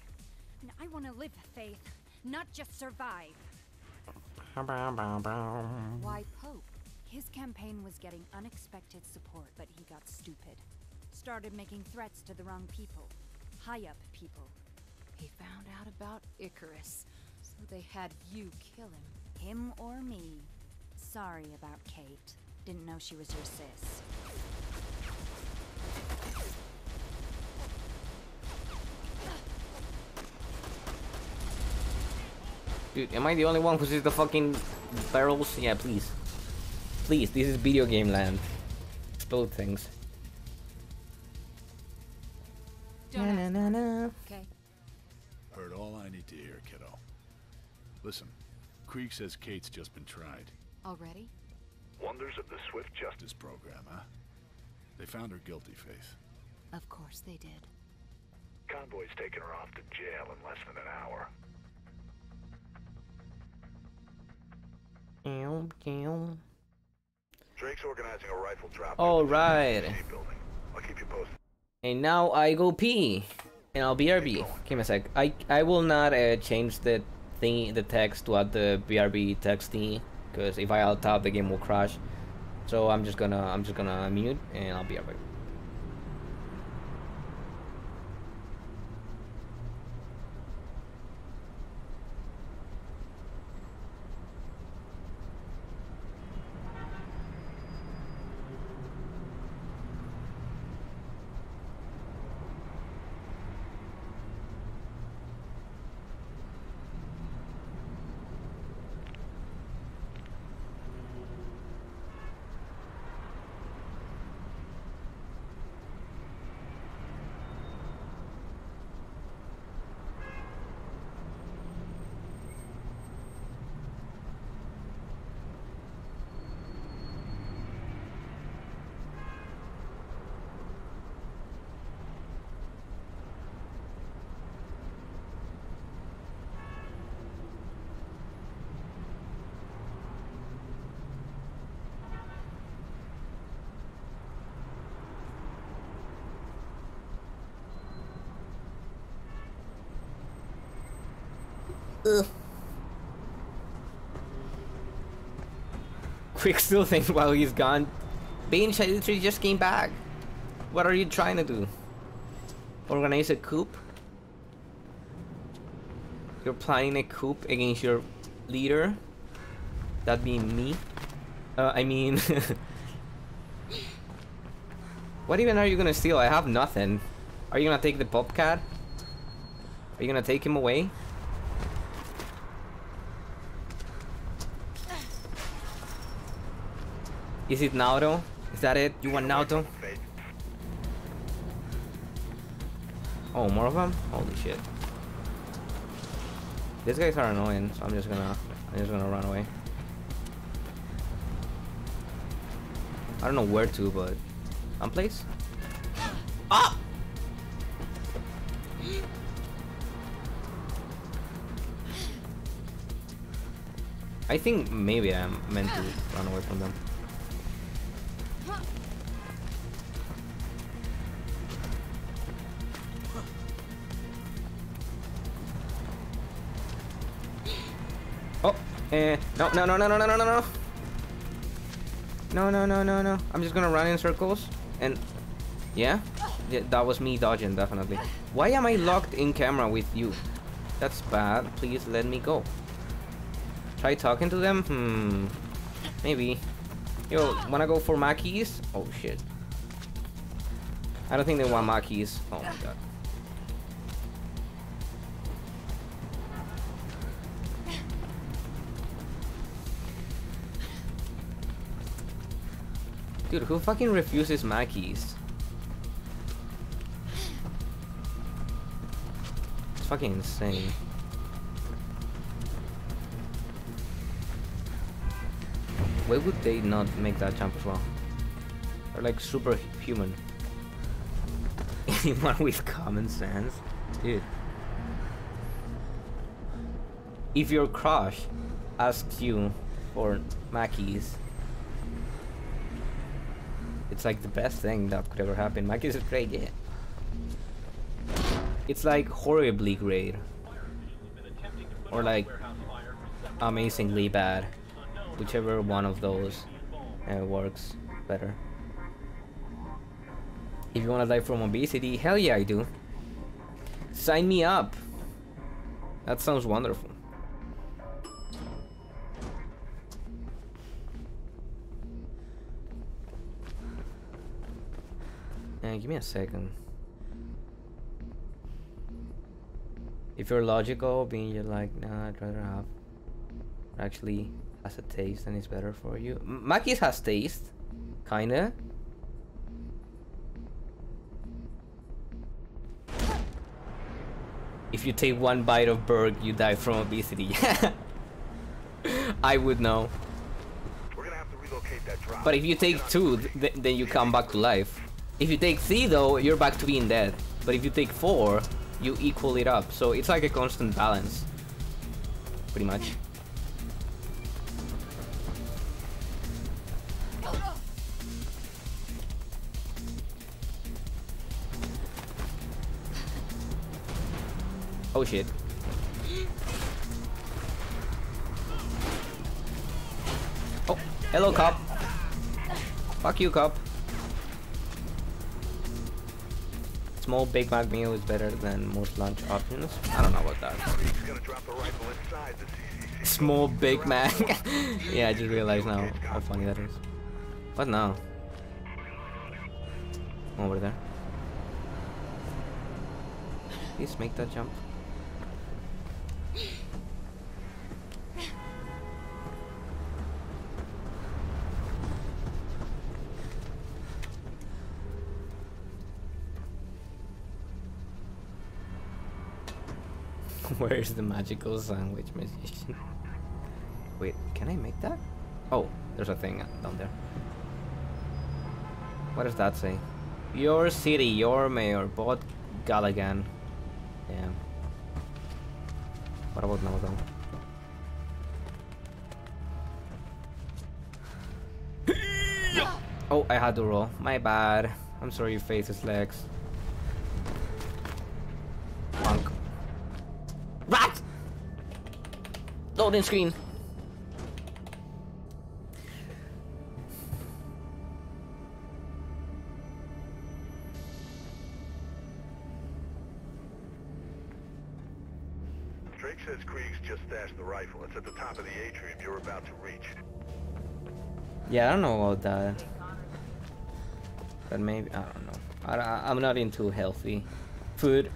And I want to live, Faith, not just survive. Why Pope? His campaign was getting unexpected support, but he got stupid. Started making threats to the wrong people. High up people. He found out about Icarus, so they had you kill him. Him or me. Sorry about Kate. Didn't know she was your sis. Dude, am I the only one who sees the fucking barrels? Yeah, please. Please, this is video game land. Explode things. Don't Na, ask na, na. okay? Heard all I need to hear, kiddo. Listen, Krieg says Kate's just been tried. Already? Wonders of the swift justice. Program, huh? They found her guilty, Faith. Of course they did. Convoy's taking her off to jail in less than an hour. Drake's organizing a rifle drop. All right. I'll keep you posted. And now I go pee. And I'll BRB. Give me a sec. I, I will not uh, change the thing, the text to add the BRB text thingy, because if I alt tab, the game will crash. So I'm just gonna I'm just gonna mute and I'll be right back. [laughs] Quick still thinks while he's gone. Bane literally just came back. What are you trying to do? Organize a coup? You're planning a coup against your leader? That being me? Uh, I mean... [laughs] what even are you gonna steal? I have nothing. Are you gonna take the Bobcat? Are you gonna take him away? Is it Naruto? Is that it? You want? Faith. Oh, more of them? Holy shit. These guys are annoying, so I'm just gonna I'm just gonna run away. I don't know where to, but someplace? Ah! I think maybe I'm meant to run away from them. Eh, no, no, no, no, no, no, no, no, no. No, no, no, no, no. I'm just gonna run in circles and yeah, yeah, that was me dodging definitely. Why am I locked in camera with you? That's bad. Please let me go. Try talking to them? Hmm. Maybe. Yo, wanna go for Mackies? Oh shit. I don't think they want Mackies. Oh my god. Dude, who fucking refuses Mackies? It's fucking insane. Why would they not make that jump as well? They're like superhuman. [laughs] Anyone with common sense? Dude. If your crush asks you for Mackies, it's like the best thing that could ever happen. Mackies is great, yeah. It's like horribly great. Or like amazingly bad. Whichever one of those uh, works better. If you wanna die from obesity, hell yeah I do. Sign me up. That sounds wonderful. Give me a second. If you're logical, being you're like, nah, I'd rather have actually has a taste and it's better for you. M- Mackey's has taste, kinda. If you take one bite of Berg, you die from obesity. [laughs] I would know. We're gonna have to relocate that drop. But if you take two, th then you come back to life. If you take 3 though, you're back to being dead. But if you take 4, you equal it up. So it's like a constant balance. Pretty much. Oh shit. Oh, hello cop. Fuck you cop. Small Big Mac meal is better than most lunch options. I don't know about that. Small Big Mac. [laughs] yeah, I just realized now how funny that is. What now? Over there. Please make that jump. [laughs] Where's the magical sandwich magician? Wait, can I make that? Oh, there's a thing down there. What does that say? Your city, your mayor, Bod Gallaghan. Damn. What about now though? [sighs] oh, I had to roll. My bad. I'm sorry your face is legs. Loading screen. Drake says Kreeg's just stashed the rifle. It's at the top of the atrium you're about to reach. Yeah, I don't know about that. But maybe, I don't know. I, I, I'm not into healthy food.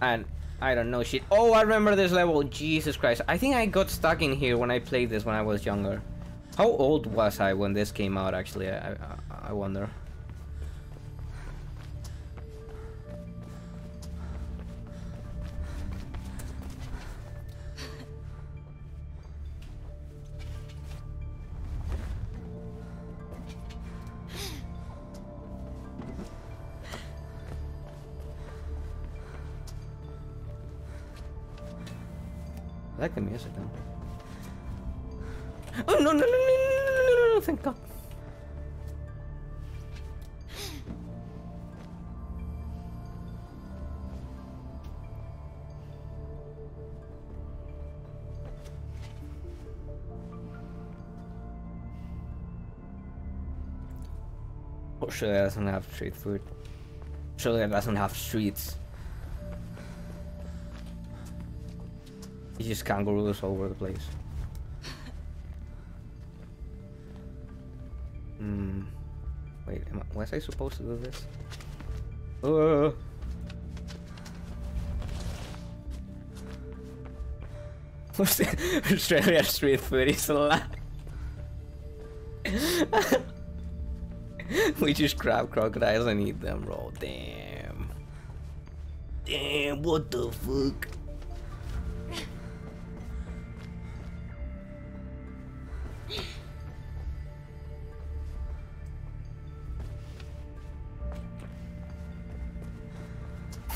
And I don't know shit. Oh, I remember this level. Jesus Christ. I think I got stuck in here when I played this when I was younger. How old was I when this came out, actually? I, I, I wonder. Like the music though. Oh no no no no no no no no thank god. Surely Australia doesn't have street food. Surely Australia doesn't have streets. It's just kangaroos all over the place. Hmm. Wait, am I, was I supposed to do this? Uh. [laughs] Australia street food is a lot. we just grab crocodiles and eat them, bro. Damn. Damn, what the fuck?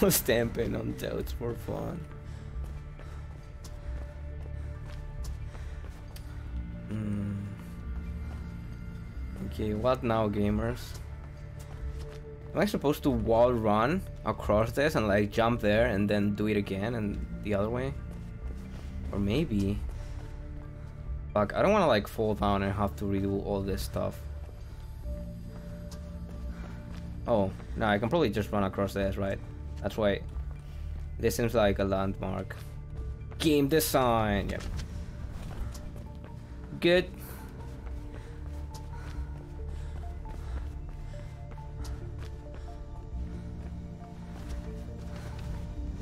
[laughs] Stamping on toads for fun. Hmm. Okay, what now, gamers? Am I supposed to wall run across this and like jump there and then do it again and the other way? Or maybe... Fuck, I don't want to like fall down and have to redo all this stuff. Oh, no, I can probably just run across this, right? That's why this seems like a landmark. Game design, yep. Good.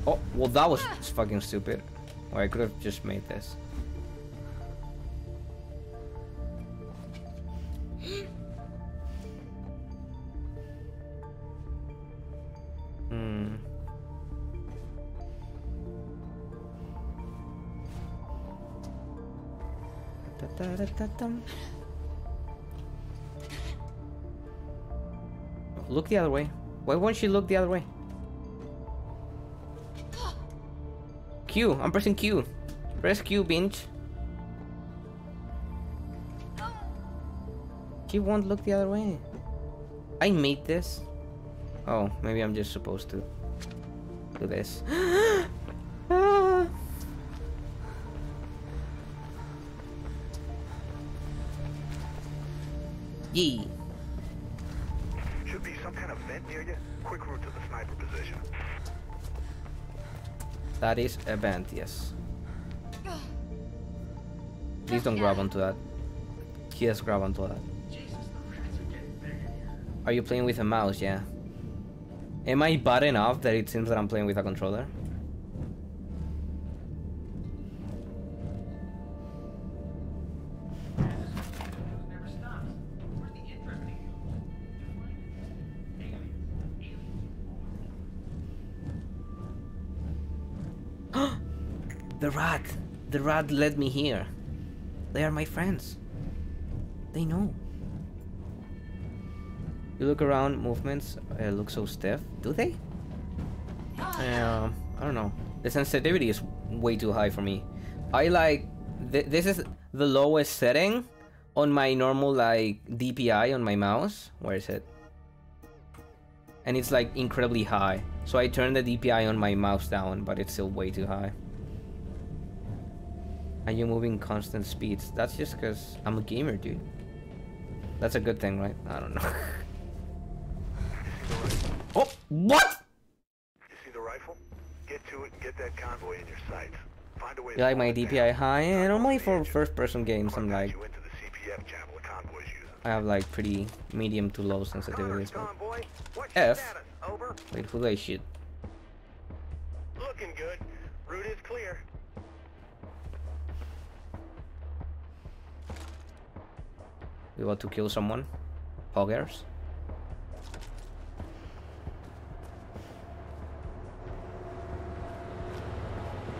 Oh, well that was ah. fucking stupid. Or I could have just made this. Da-da-da-da-dum. Look the other way. Why won't she look the other way? [gasps] Q. I'm pressing Q. Press Q, binge. [gasps] She won't look the other way. I made this. Oh, maybe I'm just supposed to do this. [gasps] Yee. Should be some kind of vent near you. Quick route to the sniper position. That is a vent, yes. Please don't grab onto that. Yes, grab onto that. Are you playing with a mouse? Yeah. Am I bad enough that it seems that I'm playing with a controller? The rat led me here. They are my friends. They know. You look around, movements uh, look so stiff. Do they? Um, I don't know. The sensitivity is way too high for me. I like th this is the lowest setting on my normal like DPI on my mouse. Where is it? And it's like incredibly high. So I turned the DPI on my mouse down, but it's still way too high. And you moving constant speeds. That's just because I'm a gamer, dude. That's a good thing, right? I don't know. [laughs] oh, what? You see the rifle? Get to it and get that convoy in your sights. Find a way. You like my DPI down. high? Eh, and Knock only for first-person games, I'm like, you into the CPF channel the using. I have like pretty medium to low sensitivities. Convoy. F. status? Over. Wait, who do I shoot? Looking good. Route is clear. We want to kill someone? Poggers?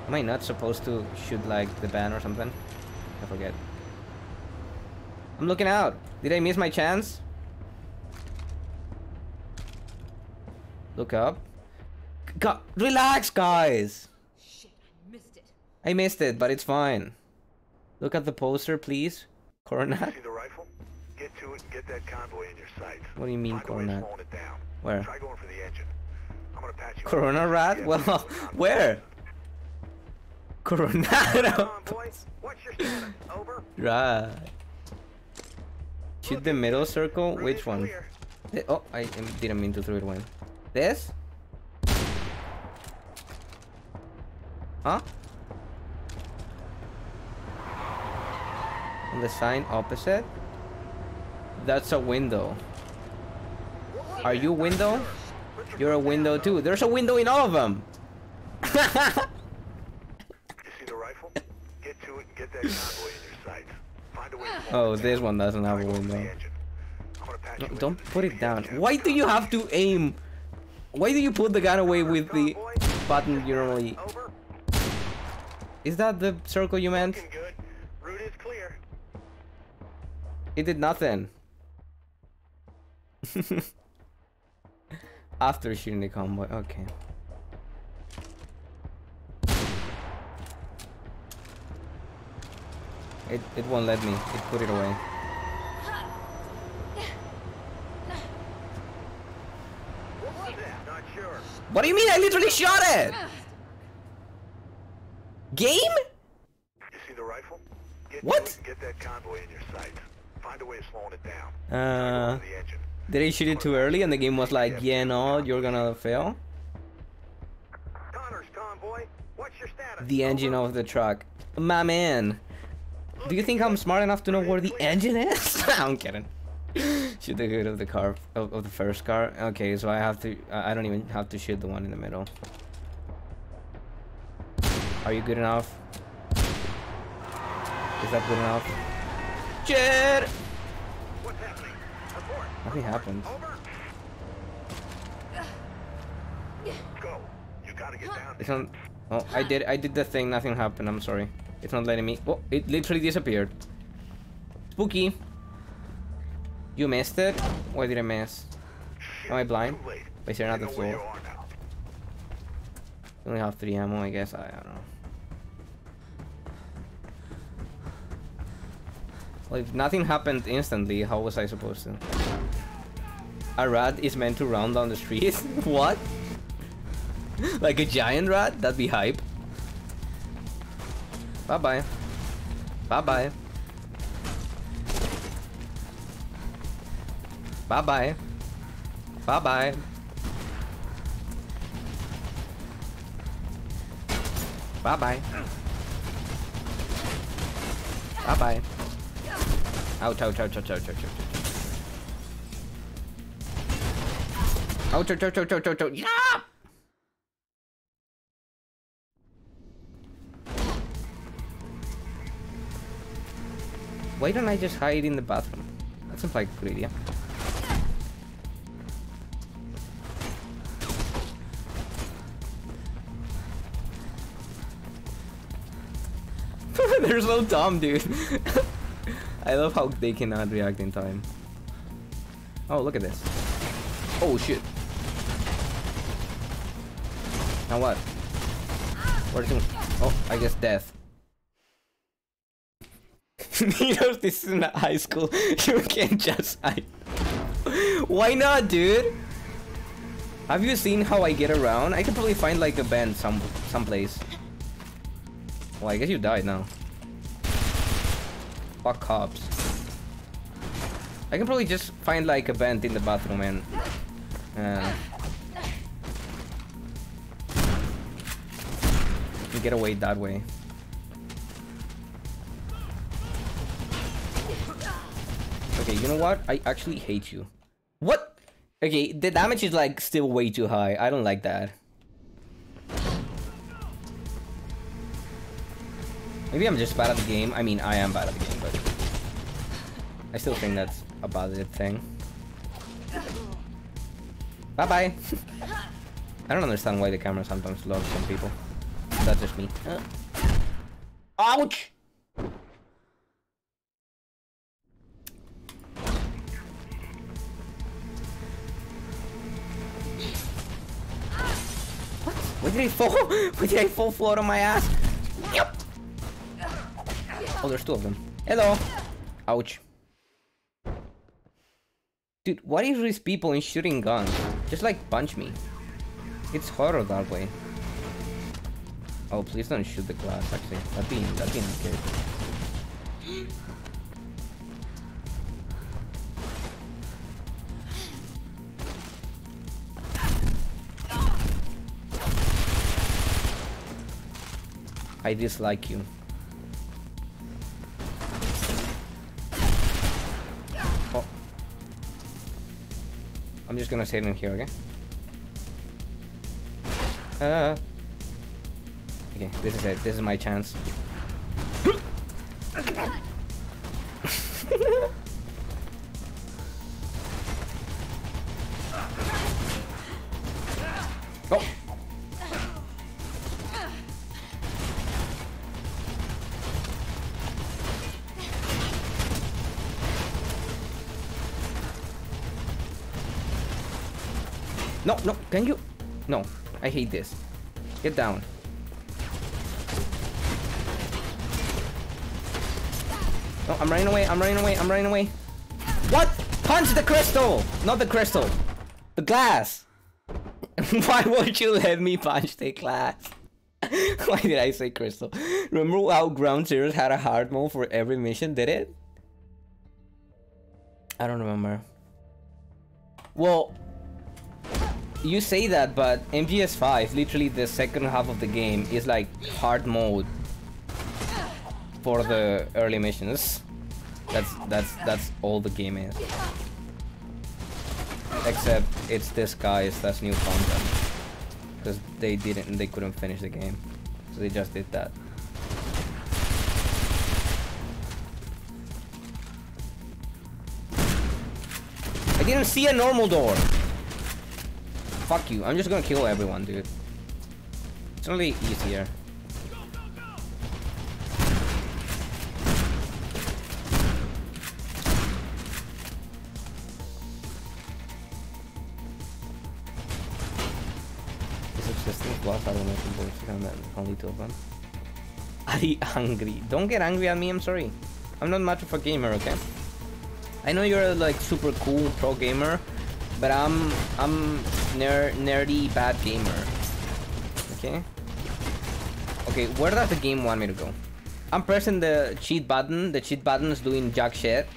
Am I not supposed to shoot like the ban or something? I forget. I'm looking out. Did I miss my chance? Look up. God, relax, guys. Shit, I missed it. I missed it, but it's fine. Look at the poster, please. Coronat. The? Get to it and get that convoy in your sights. What do you mean, Find a way of Coronat? slowing it down. Where? Try going for the engine. I'm gonna patch you. Corona rat? Well, [laughs] where? Coronado. Convoy, what's your? Over. Right. Shoot the middle circle. Which one? clear. Th- Oh, I didn't mean to throw it away. This? Huh? On the sign opposite? That's a window. Are you a window? You're a window too. There's a window in all of them. You see the rifle? Get to it and get that convoy in your sights. Find a way Oh, this one doesn't have a going for the window. engine. I'm gonna patch No, don't put it down. Why do you have to aim? Why do you put the gun away with the button you normally... Is that the circle you meant? Good. Route is clear. It did nothing. [laughs] After shooting the convoy, okay. It, it won't let me. It put it away. What was that? Not sure. What do you mean? I literally shot it! Game? You see the rifle? Get What? It get that convoy in your. Find a way of slowing it down. Uh, Try going for the engine. Did I shoot it too early and the game was like, yeah, no, you're gonna fail? Connors convoy. What's your status? The engine of the truck. My man. Do you think I'm smart enough to know where the engine is? [laughs] I'm kidding. shoot the hood of the car, of, of the first car. Okay, so I have to, I I don't even have to shoot the one in the middle. Are you good enough? Is that good enough? Jet! Nothing happened. Go. You gotta get down. It's not. Oh, I did. I did the thing. Nothing happened. I'm sorry. It's not letting me. Oh, it literally disappeared. Spooky. You missed it. Why did I miss? Am I blind? Wait, you're not the floor. You only have three ammo, I guess. I don't know. Well, if nothing happened instantly, how was I supposed to? A rat is meant to run down the street? [laughs] what? like a giant rat? That'd be hype. Bye bye. Bye bye. Bye bye. Bye bye. Bye bye. Bye bye. Ouch, ouch, ouch, ouch, ouch, ouch, ouch. Ouch, ouch, ouch, ouch, ouch, ouch, ouch. Yeah! Why don't I just hide in the bathroom? That seems like a good idea. [laughs] They're so dumb, dude. [laughs] I love how they cannot react in time. Oh, look at this. Oh, shit. Now what? Where's it? Oh, I guess death. [laughs] you know, this is not high school. [laughs] You can't just hide. Why not, dude? Have you seen how I get around? I can probably find like a bend some someplace. Well, I guess you died now. Fuck cops. I can probably just find like a vent in the bathroom and uh, get away that way. Okay, you know what? I actually hate you. What? Okay, the damage is like still way too high. I don't like that. Maybe I'm just bad at the game. I mean, I am bad at the game, but I still think that's a positive thing. Bye bye. [laughs] I don't understand why the camera sometimes loves some people. That's just me. Uh. Ouch! What? Why did I fall? Why did I fall flat on my ass? Yep. Oh, there's two of them. Hello. Ouch. Dude, what is these people in shooting guns? Just like punch me. It's harder that way. Oh, please don't shoot the glass, actually. That'd be, that'd be not. I dislike you. Oh. I'm just gonna save him here, okay? Uh. Okay, this is it. This is my chance. [laughs] oh. No, no, can you? No, I hate this. Get down. No, I'm running away, I'm running away, I'm running away. What? Punch the crystal! Not the crystal. The glass. [laughs] Why won't you let me punch the glass? [laughs] Why did I say crystal? Remember how Ground Zeroes had a hard mode for every mission, did it? I don't remember. Well, you say that, but MGS5, literally the second half of the game, is like hard mode for the early missions. That's that's that's all the game is. Except it's this guy's that's new content. Because they didn't they couldn't finish the game. So they just did that. I didn't see a normal door. Fuck you. I'm just gonna kill everyone, dude. It's only easier. Them. [laughs] Are you angry? Don't get angry at me, I'm sorry. I'm not much of a gamer, okay? I know you're like super cool pro gamer, but I'm I'm ner nerdy bad gamer. Okay? Okay, where does the game want me to go? I'm pressing the cheat button. The cheat button is doing jack shit.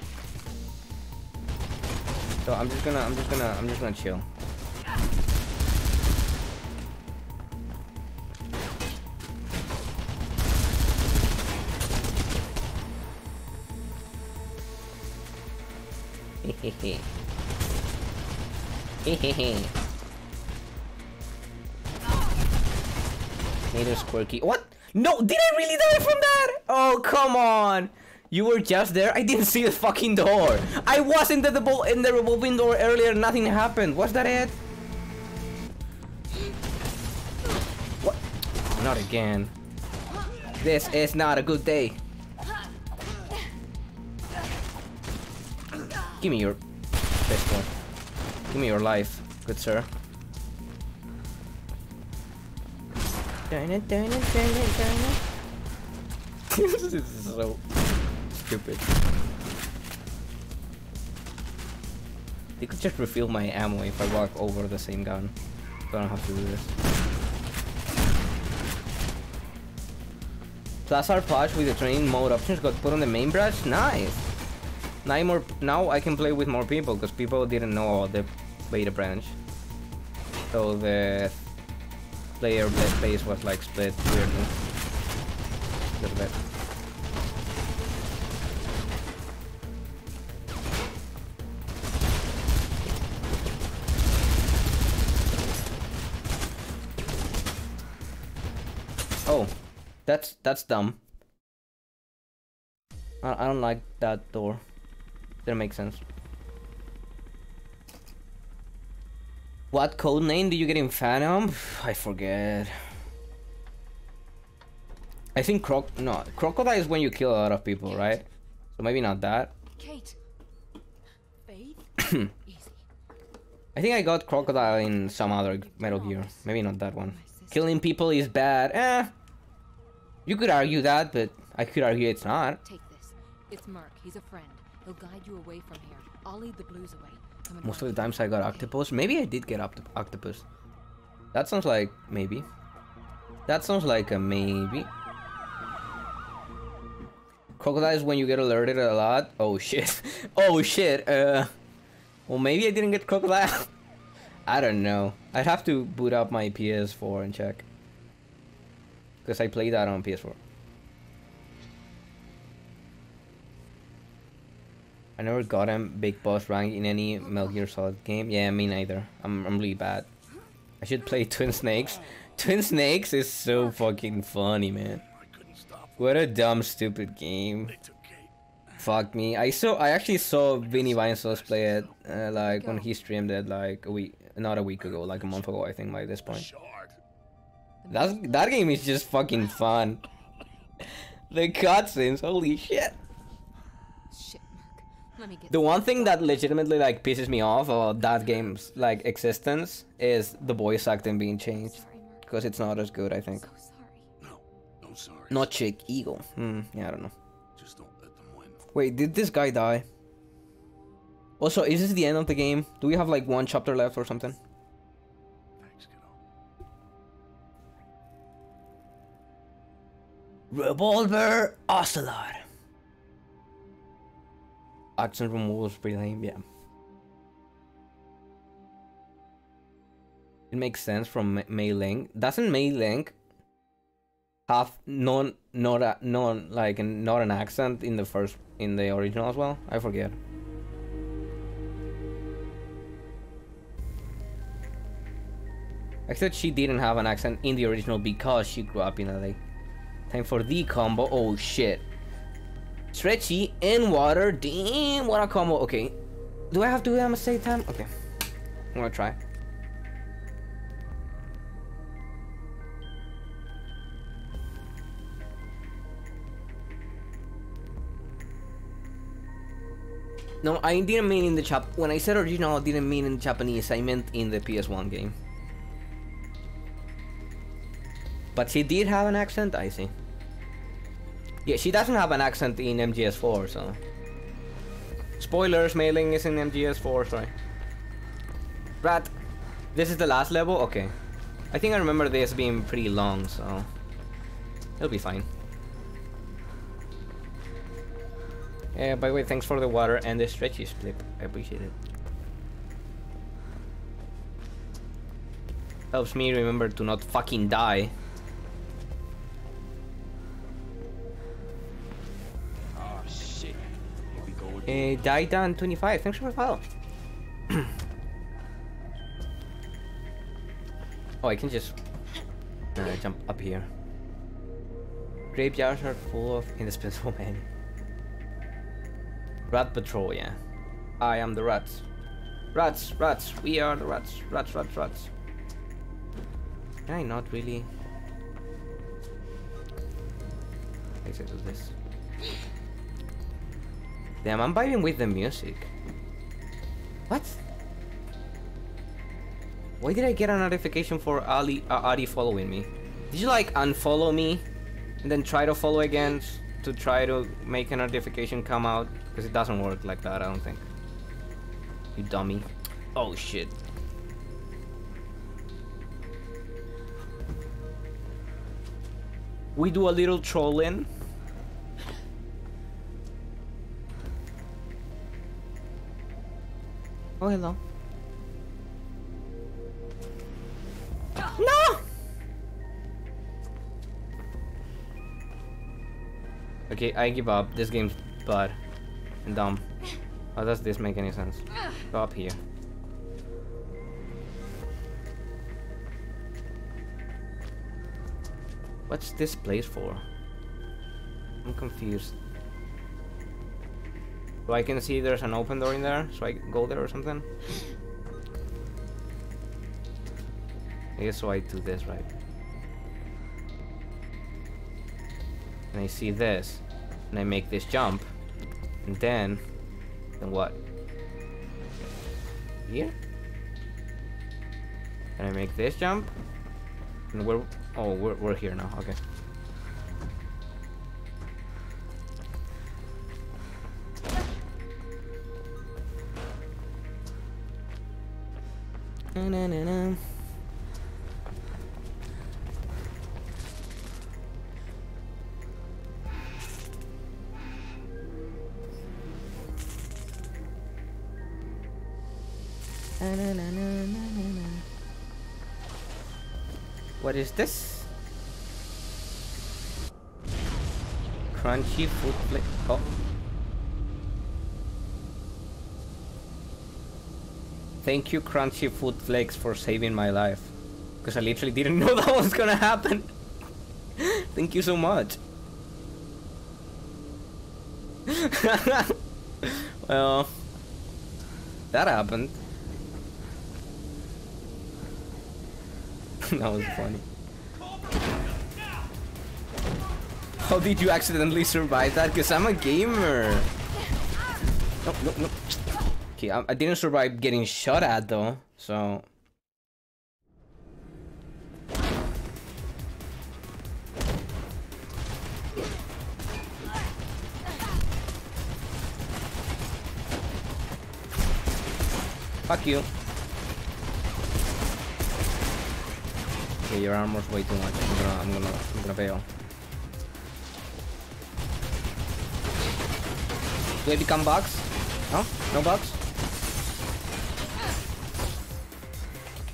So I'm just gonna, I'm just gonna, I'm just gonna chill. [laughs] Hehehe. Quirky. What? No, did I really die from that? Oh, come on. You were just there? I didn't see the fucking door. I was in the, the in the revolving door earlier. Nothing happened. Was that it? What? Not again. This is not a good day. Give me your pistol. Give me your life, good sir. Darn it, darn it, darn it, it. [laughs] this is so stupid. They could just refill my ammo if I walk over the same gun. So I don't have to do this. Plus our patch with the training mode options got put on the main branch. Nice. Now more. Now I can play with more people because people didn't know about the beta branch. So the player base was like split weirdly. A little bit. Oh, that's that's dumb. I, I don't like that door. Didn't make sense. What code name did you get in Phantom? [sighs] I forget. I think croc no crocodile is when you kill a lot of people, right? So maybe not that. Kate. Faith? [clears throat] Easy. I think I got crocodile in some other Metal Gear. Maybe not that one. Killing people is bad. Eh. You could argue that, but I could argue it's not. Take this. It's Merc. He's a friend. He'll guide you away from here. I'll lead the blues away. Most of the times I got octopus. Maybe I did get oct octopus. That sounds like maybe. That sounds like a maybe. Crocodiles when you get alerted a lot. Oh shit. [laughs] Oh shit. Uh. Well, maybe I didn't get crocodile. [laughs] I don't know. I'd have to boot up my PS4 and check. Because I played that on PS4. I never got him big boss rank in any Metal Gear Solid game. Yeah, me neither. I'm, I'm really bad. I should play [laughs] Twin Snakes. Twin Snakes is so fucking funny, man. What a dumb, stupid game. Fuck me. I saw. I actually saw Vinny Vinesauce play it, uh, like when he streamed it, like a week, not a week ago, like a month ago, I think, by this point. That's that game is just fucking fun. [laughs] the cutscenes, holy shit. Shit, Merc. Let me get The one thing that legitimately like pisses me off about that game's like existence is the voice acting being changed because it's not as good. I think. So sorry. No, no sorry. Not Chick Eagle. Hmm. Yeah, I don't know. Just don't let them win. Wait, did this guy die? Also, is this the end of the game? Do we have like one chapter left or something? Thanks. Revolver Ocelot. Accent removal is pretty lame, yeah. It makes sense from Mei Ling. Doesn't Mei Ling have non not a non like an- not an accent in the first in the original as well? I forget. Thought she didn't have an accent in the original because she grew up in LA. Time for the combo. Oh shit. Stretchy and water. Damn, what a combo. Okay. Do I have to do them at the same time? Okay. I'm gonna try. No, I didn't mean in the chap. When I said original, I didn't mean in Japanese. I meant in the PS1 game. But she did have an accent, I see. Yeah, she doesn't have an accent in MGS4, so... Spoilers, Mei Ling is in MGS4, sorry. Rat! This is the last level? Okay. I think I remember this being pretty long, so... It'll be fine. Yeah, by the way, thanks for the water and the stretchy slip. I appreciate it. Helps me remember to not fucking die. Uh, again. Daidan25, thanks for the follow. [clears throat] oh, I can just uh, jump up here. Graveyards are full of indispensable [laughs] men. Rat patrol, yeah. I am the rats. Rats, rats, we are the rats. Rats, rats, rats. Can I not really? Should this. Damn, I'm vibing with the music. What? Why did I get a notification for Ali uh, Adi following me? Did you like unfollow me and then try to follow again to try to make a notification come out? Because it doesn't work like that, I don't think. You dummy. Oh shit. We do a little trolling. Oh, hello. No! Okay, I give up. This game's bad and dumb. How does this make any sense? Go up here. What's this place for? I'm confused. So I can see there's an open door in there, so I go there or something? I guess so I do this, right? And I see this, and I make this jump, and then, then what? Here? And I make this jump, and we're, oh, we're, we're here now, okay. What is this? Crunchy food flake. Oh. Thank you, Crunchy Food Flakes, for saving my life. Because I literally didn't [laughs] know that was gonna happen. [laughs] Thank you so much. [laughs] well, that happened. [laughs] that was funny. How did you accidentally survive that? Because I'm a gamer. No, no, no. Okay, I, I didn't survive getting shot at though, so. Fuck you. Okay, your armor's way too much. I'm gonna, I'm gonna, I'm gonna bail. Do I become bugs? No? No bugs?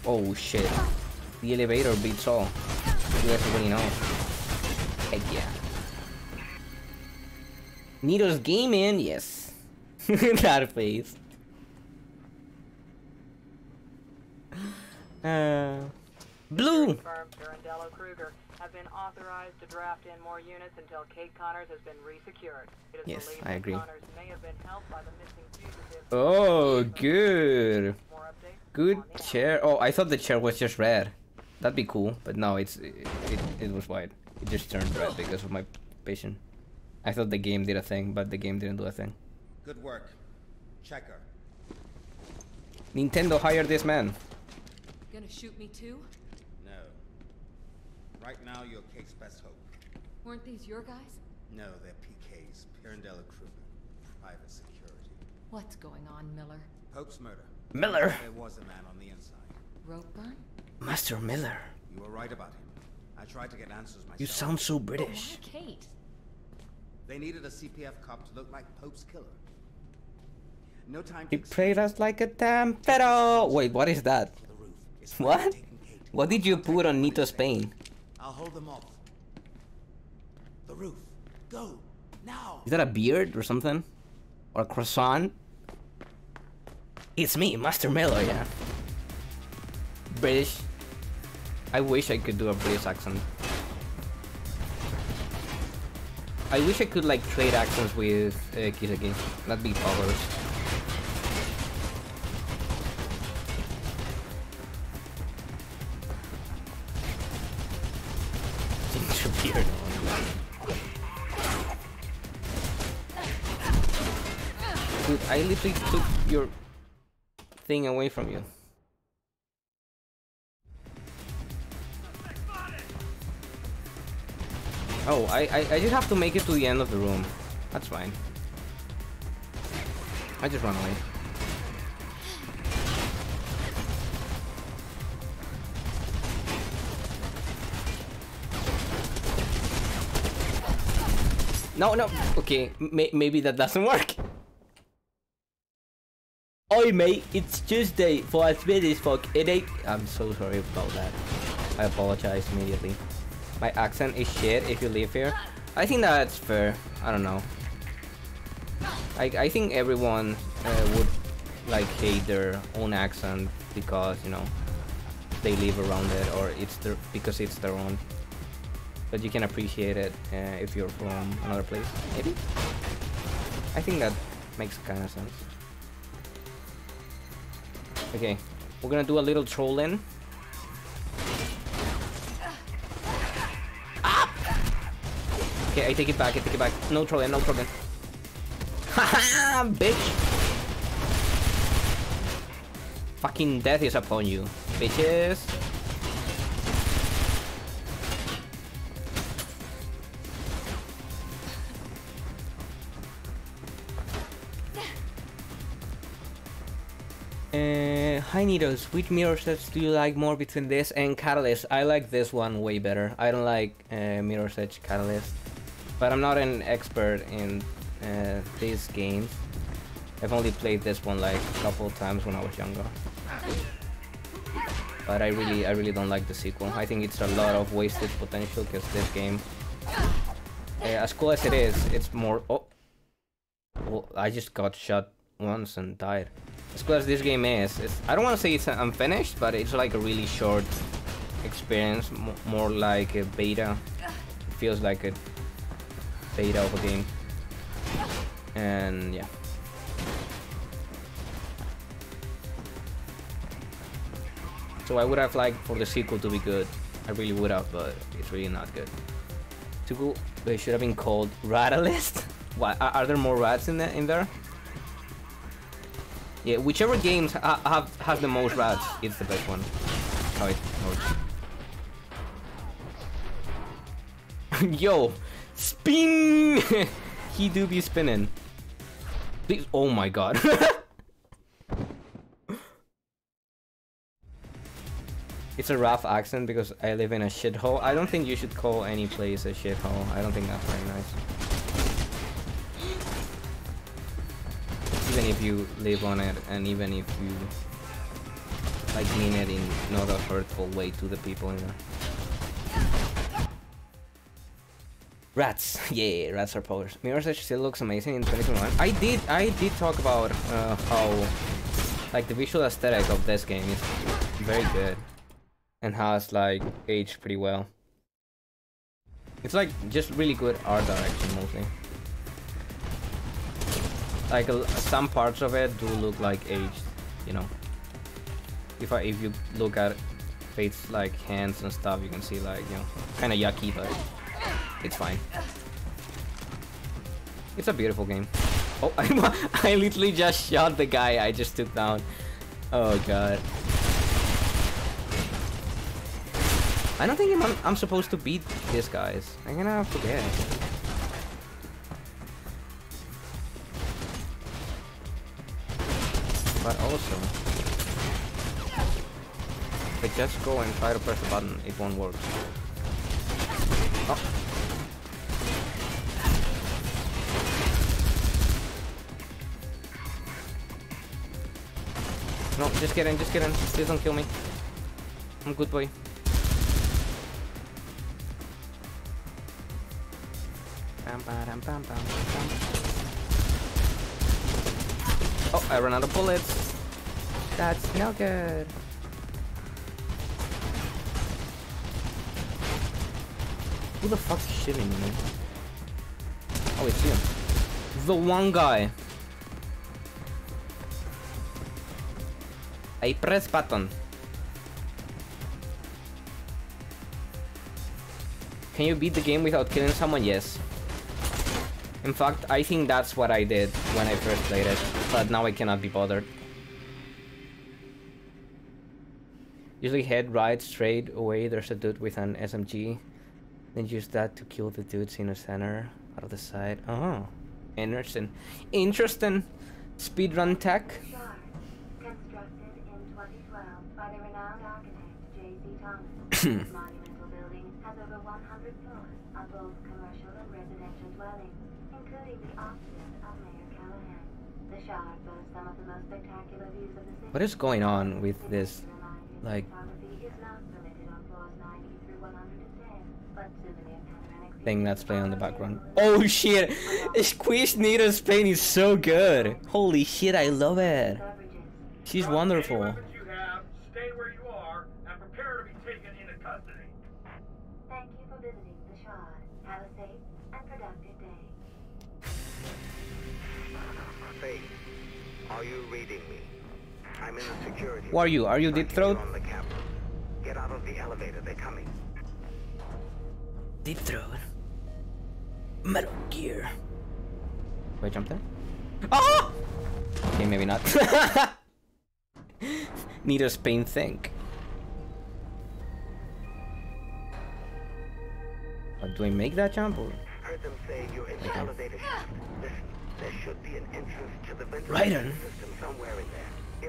Oh shit. The elevator beats all. You guys already know. Heck yeah. Nito's gaming, yes. [laughs] that face. Uh, blue. Firm Pirandello Kruger have been authorized to draft in more units until Kate Connors has been resecured. Yes, I agree. May have been helped by the missing. Oh, good. Good on the hour. chair. Oh, I thought the chair was just red. That'd be cool, but no, it's it, it, it was white. It just turned red [gasps] because of my patient. I thought the game did a thing, but the game didn't do a thing. Good work. Checker. Nintendo hired this man. Gonna shoot me too? No. Right now, you're Kate's best hope. Weren't these your guys? No, they're PK's. Pirandello Kruger. Private security. What's going on, Miller? Pope's murder. Miller. There was a man on the inside. Ropeburn? Master Miller. You were right about him. I tried to get answers myself. You sound so British. Oh, Why Kate? They needed a CPF cop to look like Pope's killer. No time to He explain prayed us like a damn fiddle. Wait, what is that? for the roof. It's What? What did you put on Nito's pain? I'll hold them off. The roof. Go. Now. Is that a beard or something? Or a croissant? It's me, Master Miller, yeah. British. I wish I could do a British accent. I wish I could like trade accents with uh, Kiseki. That'd be powers. Literally took your thing away from you. Oh, I, I, I just have to make it to the end of the room. That's fine. I just run away. No, no. Okay, may maybe that doesn't work. Oi, mate, it's Tuesday for a Swedish fuck. It ain't. I'm so sorry about that. I apologize immediately. My accent is shit if you live here. I think that's fair. I don't know. I, I think everyone uh, would like hate their own accent because, you know, they live around it or it's their because it's their own. But you can appreciate it uh, if you're from another place. Maybe? I think that makes kind of sense. Okay, we're gonna do a little trolling. Okay, I take it back, I take it back. No trolling, no trolling. Haha, [laughs] bitch! Fucking death is upon you, bitches. Nitos, which Mirror's Edge do you like more between this and Catalyst? I like this one way better. I don't like uh, Mirror's Edge Catalyst. But I'm not an expert in uh, these games. I've only played this one like a couple times when I was younger. But I really, I really don't like the sequel. I think it's a lot of wasted potential because this game, uh, as cool as it is, it's more. Oh, well, I just got shot once and died. As cool as this game is, I don't want to say it's unfinished, but it's like a really short experience, more like a beta. It feels like a beta of a game. And yeah. So I would have liked for the sequel to be good. I really would have, but it's really not good. Sequel, they should have been called Ratalist. [laughs] Why? Are, there more rats in, in there? Yeah, whichever games ha have has the most rats, it's the best one. It. [laughs] Yo, spin! [laughs] he do be spinning. Please, oh my god. [laughs] it's a rough accent because I live in a shithole. I don't think you should call any place a shithole. I don't think that's very nice. Even if you live on it and even if you like mean it in not a hurtful way to the people. Rats, [laughs] yeah, rats are powers. Mirror's Edge still looks amazing in 2021. I did, I did talk about uh, how, like, the visual aesthetic of this game is very good and has like aged pretty well. It's like just really good art direction mostly like some parts of it do look like aged, you know. If I if you look at Faith's like hands and stuff, you can see like you know kind of yucky, but it's fine. It's a beautiful game. Oh, [laughs] I, I literally just shot the guy I just took down. Oh god. I don't think I'm, I'm supposed to beat these guys. I'm gonna forget. but also if I just go and try to press the button, it won't work. Oh. No, just get in, just get in. Please don't kill me. I'm a good boy. Bam, bam, bam, bam, bam. Oh, I ran out of bullets. That's no good. Who the fuck's shooting me? Oh, it's you. The one guy. I press button. Can you beat the game without killing someone? Yes. In fact, I think that's what I did when I first played it, but now I cannot be bothered. Usually head right straight away, there's a dude with an SMG. Then use that to kill the dudes in the center, out of the side. Oh, interesting. Interesting. Speedrun tech. Constructed in 2012 by the renowned architect J.C [clears throat] this monumental building has over 100 floors of both commercial and residential dwellings, including the offices of Mayor Callaghan. The Shard boasts some of the most spectacular views of the city. What is going on with this, like, Photography is not permitted on floors 90 through 110, but souvenir panoramic thing that's playing on the background? Oh shit! [laughs] Squish Nita's paint is so good! Holy shit, I love it! She's wonderful. I'm in the security. Who are you? Are you room. Deep Throat? On the camera. Get out of the elevator. They're coming. Deep Throat. Metal Gear. Wait, jump there? Oh! Okay, maybe not. [laughs] Nita's pain think. Uh, do I make that jump or? Heard them say you're in the elevator shaft. Listen, there should be an entrance to the ventilation Right system somewhere in there.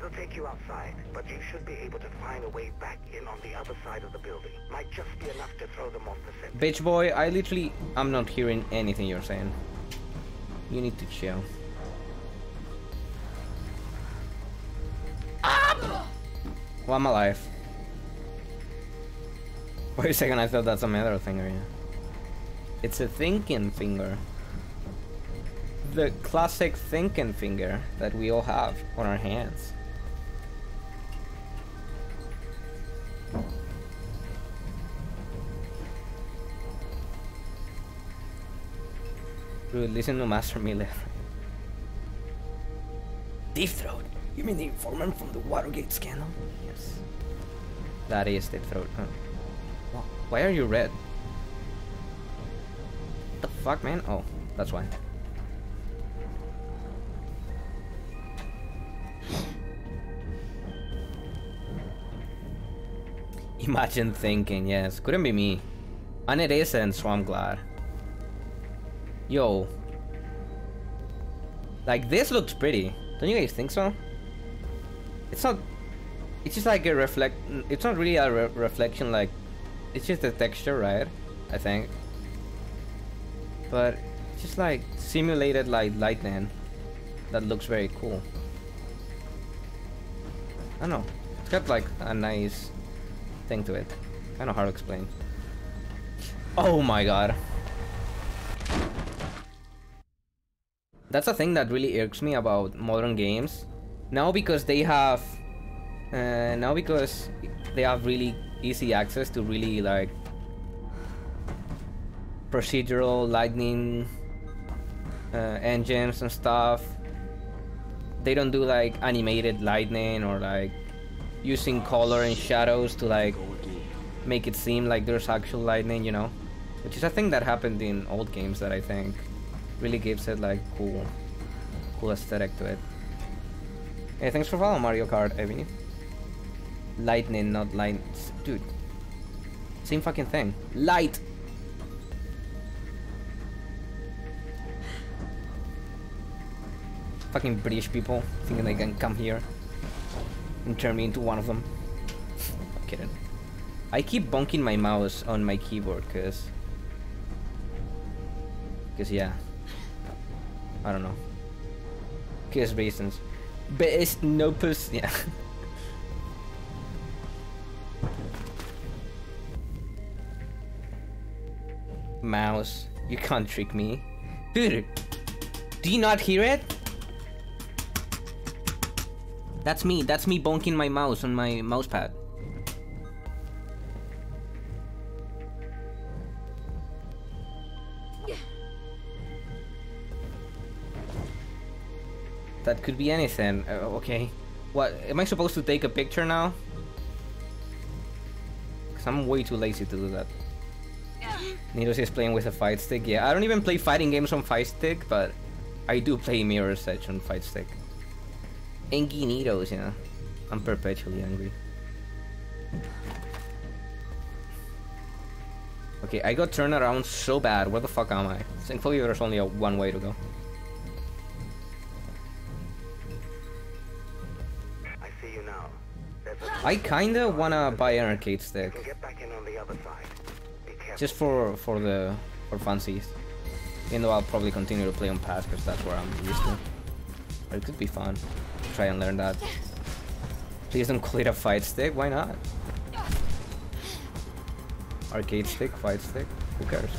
It'll take you outside, but you should be able to find a way back in on the other side of the building. Might just be enough to throw them off the scent. Bitch boy, I literally, I'm not hearing anything you're saying. You need to chill. Well, I'm alive. [laughs] Wait a second, I thought that's a metal finger, yeah. It's a thinking finger. The classic thinking finger that we all have on our hands. Dude, listen to Master Miller. Deep Throat? You mean the informant from the Watergate scandal? Yes. That is Deep Throat. Wha- Why are you red? the fuck, man? Oh, that's why. Imagine thinking, yes. Couldn't be me. And it isn't, so I'm glad. Yo. Like, this looks pretty. Don't you guys think so? It's not... It's just like a reflect... It's not really a re reflection, like... It's just the texture, right? I think. But... Just like simulated like lightning. That looks very cool. I don't know. It's got like a nice thing to it. Kind of hard to explain. Oh my god. That's a thing that really irks me about modern games. Now because they have uh, now because they have really easy access to really like procedural lightning uh, engines and stuff. They don't do like animated lightning or like using color and shadows to like make it seem like there's actual lightning, you know? Which is a thing that happened in old games that I think really gives it like cool cool aesthetic to it. Hey, thanks for following Mario Kart, Evie. Lightning, not light. Dude. Same fucking thing. Light! Fucking British people thinking they can come here and turn me into one of them. [laughs] Kidding. I keep bonking my mouse on my keyboard because because yeah I don't know because reasons best no puss yeah [laughs] mouse You can't trick me. Dude, do you not hear it? That's me. That's me bonking my mouse on my mouse could be anything. Uh, okay. What? Am I supposed to take a picture now? Because I'm way too lazy to do that. Nitos is playing with a fight stick. Yeah, I don't even play fighting games on fight stick, but I do play Mirror's Edge on fight stick. Angry Nitos, yeah. I'm perpetually angry. Okay, I got turned around so bad. Where the fuck am I? Thankfully, there's only a one way to go. I kinda wanna buy an arcade stick, can get back in on the other side. Be careful. just for for the for funsies. Even though I'll probably continue to play on pass because that's where I'm used to. But it could be fun. Try and learn that. Please don't call it a fight stick. Why not? Arcade stick, fight stick. Who cares?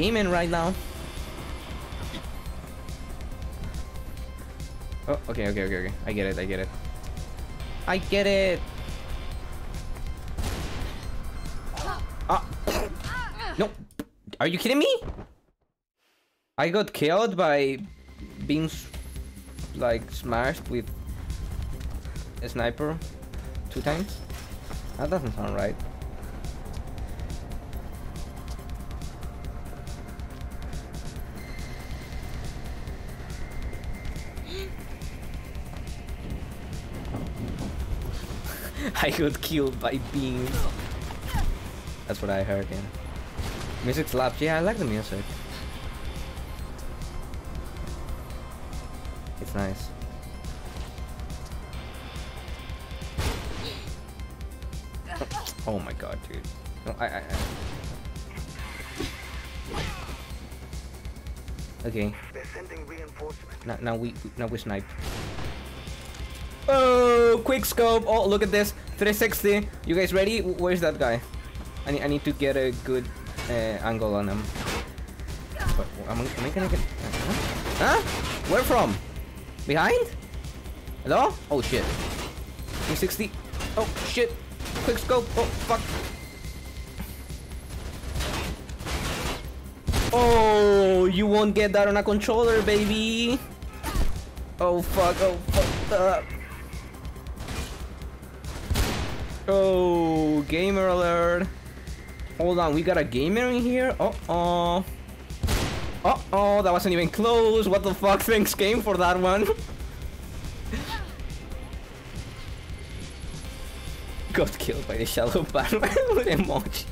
Gaming right now. Oh, okay, okay, okay, okay. I get it, I get it. I get it! Ah! no! Are you kidding me? I got killed by being like smashed with a sniper two times? That doesn't sound right. [laughs] I got killed by beams. That's what I heard, yeah. Music slaps. Yeah, I like the music. It's nice. Oh my god, dude. No, I, I, I... Okay. They're sending reinforcements. Now, now we now we snipe. Oh, quick scope! Oh, look at this, 360. You guys ready? Where's that guy? I need I need to get a good uh, angle on him. But am I, am I gonna get? Huh? huh? Where from? Behind? Hello? Oh shit. 360. Oh shit. Quick scope. Oh fuck. Oh, you won't get that on a controller, baby. Oh fuck, oh fuck up. Oh, gamer alert. Hold on, we got a gamer in here? Uh-oh. Uh-oh, that wasn't even close. What the fuck? Thanks game for that one. [laughs] Got killed by the shallow Batman [laughs] with emoji.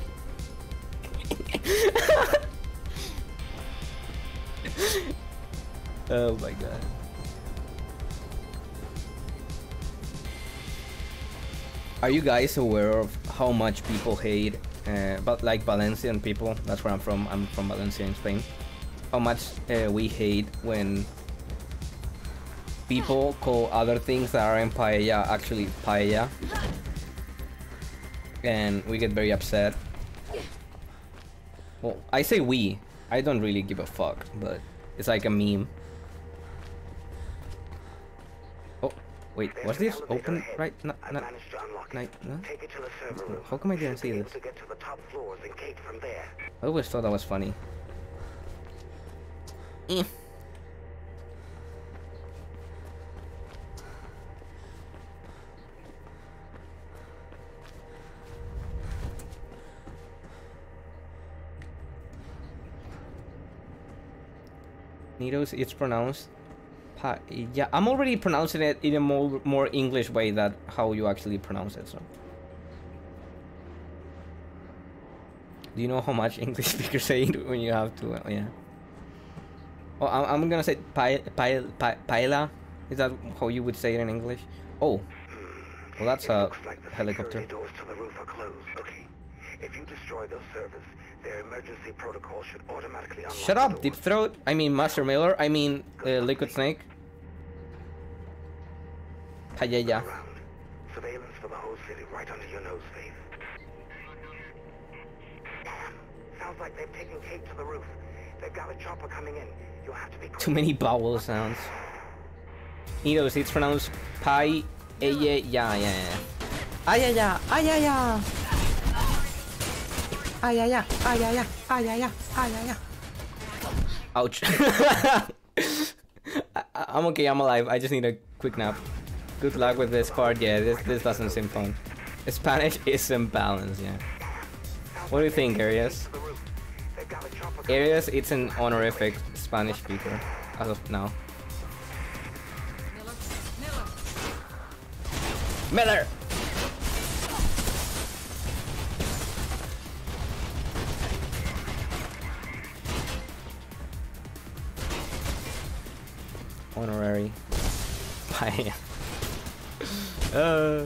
[laughs] oh my god. Are you guys aware of how much people hate, uh, but like Valencian people? That's where I'm from. I'm from Valencia in Spain. How much uh, we hate when people call other things that are in paella actually paella, and we get very upset. Well, I say we. I don't really give a fuck, but it's like a meme. Wait, was this open right? No, no, no, no? Take it to the server room. How come I didn't see this? able to get to the top floors and gate from there. I always thought that was funny. Eh. Nitos, it's pronounced. Yeah, I'm already pronouncing it in a more more English way that how you actually pronounce it. So. Do you know how much [laughs] English speakers say [laughs] when you have to? Uh, yeah. Oh, I'm, I'm gonna say pa pa pa paella. Is that how you would say it in English? Oh, well that's a like helicopter. doors to the roof are closed. Okay. If you destroy those servers, Their emergency protocol should automatically Shut up. Deep Throat. I mean, Master Miller. I mean, uh, Liquid Snake. Hi, yeah, yeah. Around. Surveillance for the whole city right under your nose, Faith. Damn. Sounds like they've taken Kate to the roof. They've got a chopper coming in. You'll have to be quick. Too many vowel sounds. It's pronounced pi. Ay, ay, ay, ay, ay, ay. Ay, ay, ay, ay, ay, ay, ay, ay, ay. Ouch. I, [laughs] I'm okay, I'm alive. I just need a quick nap. Good luck with this part. Yeah, this this doesn't seem fun. Spanish is imbalanced, yeah. What do you think, Arias? Arias, it's an honorific Spanish speaker as of now. Miller, Honorary. [laughs] Bye. uh.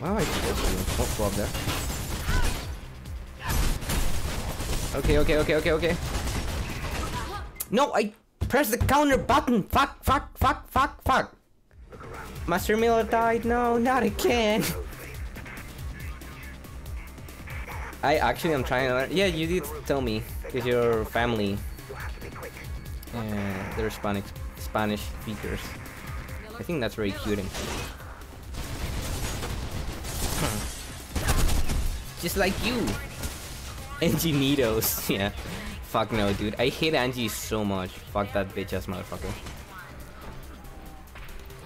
Wow, I supposed to go up there. Okay, okay, okay, okay, okay. No, I pressed the counter button. Fuck, fuck, fuck, fuck, fuck. Master Miller died. No, not again. I actually am trying to learn. Yeah, you did tell me. Because your family, uh, they're Spanish, Spanish speakers. I think that's very cute. and- Just like you. Anginitos, [laughs] yeah. Fuck no, dude. I hate Angie so much. Fuck that bitch ass motherfucker.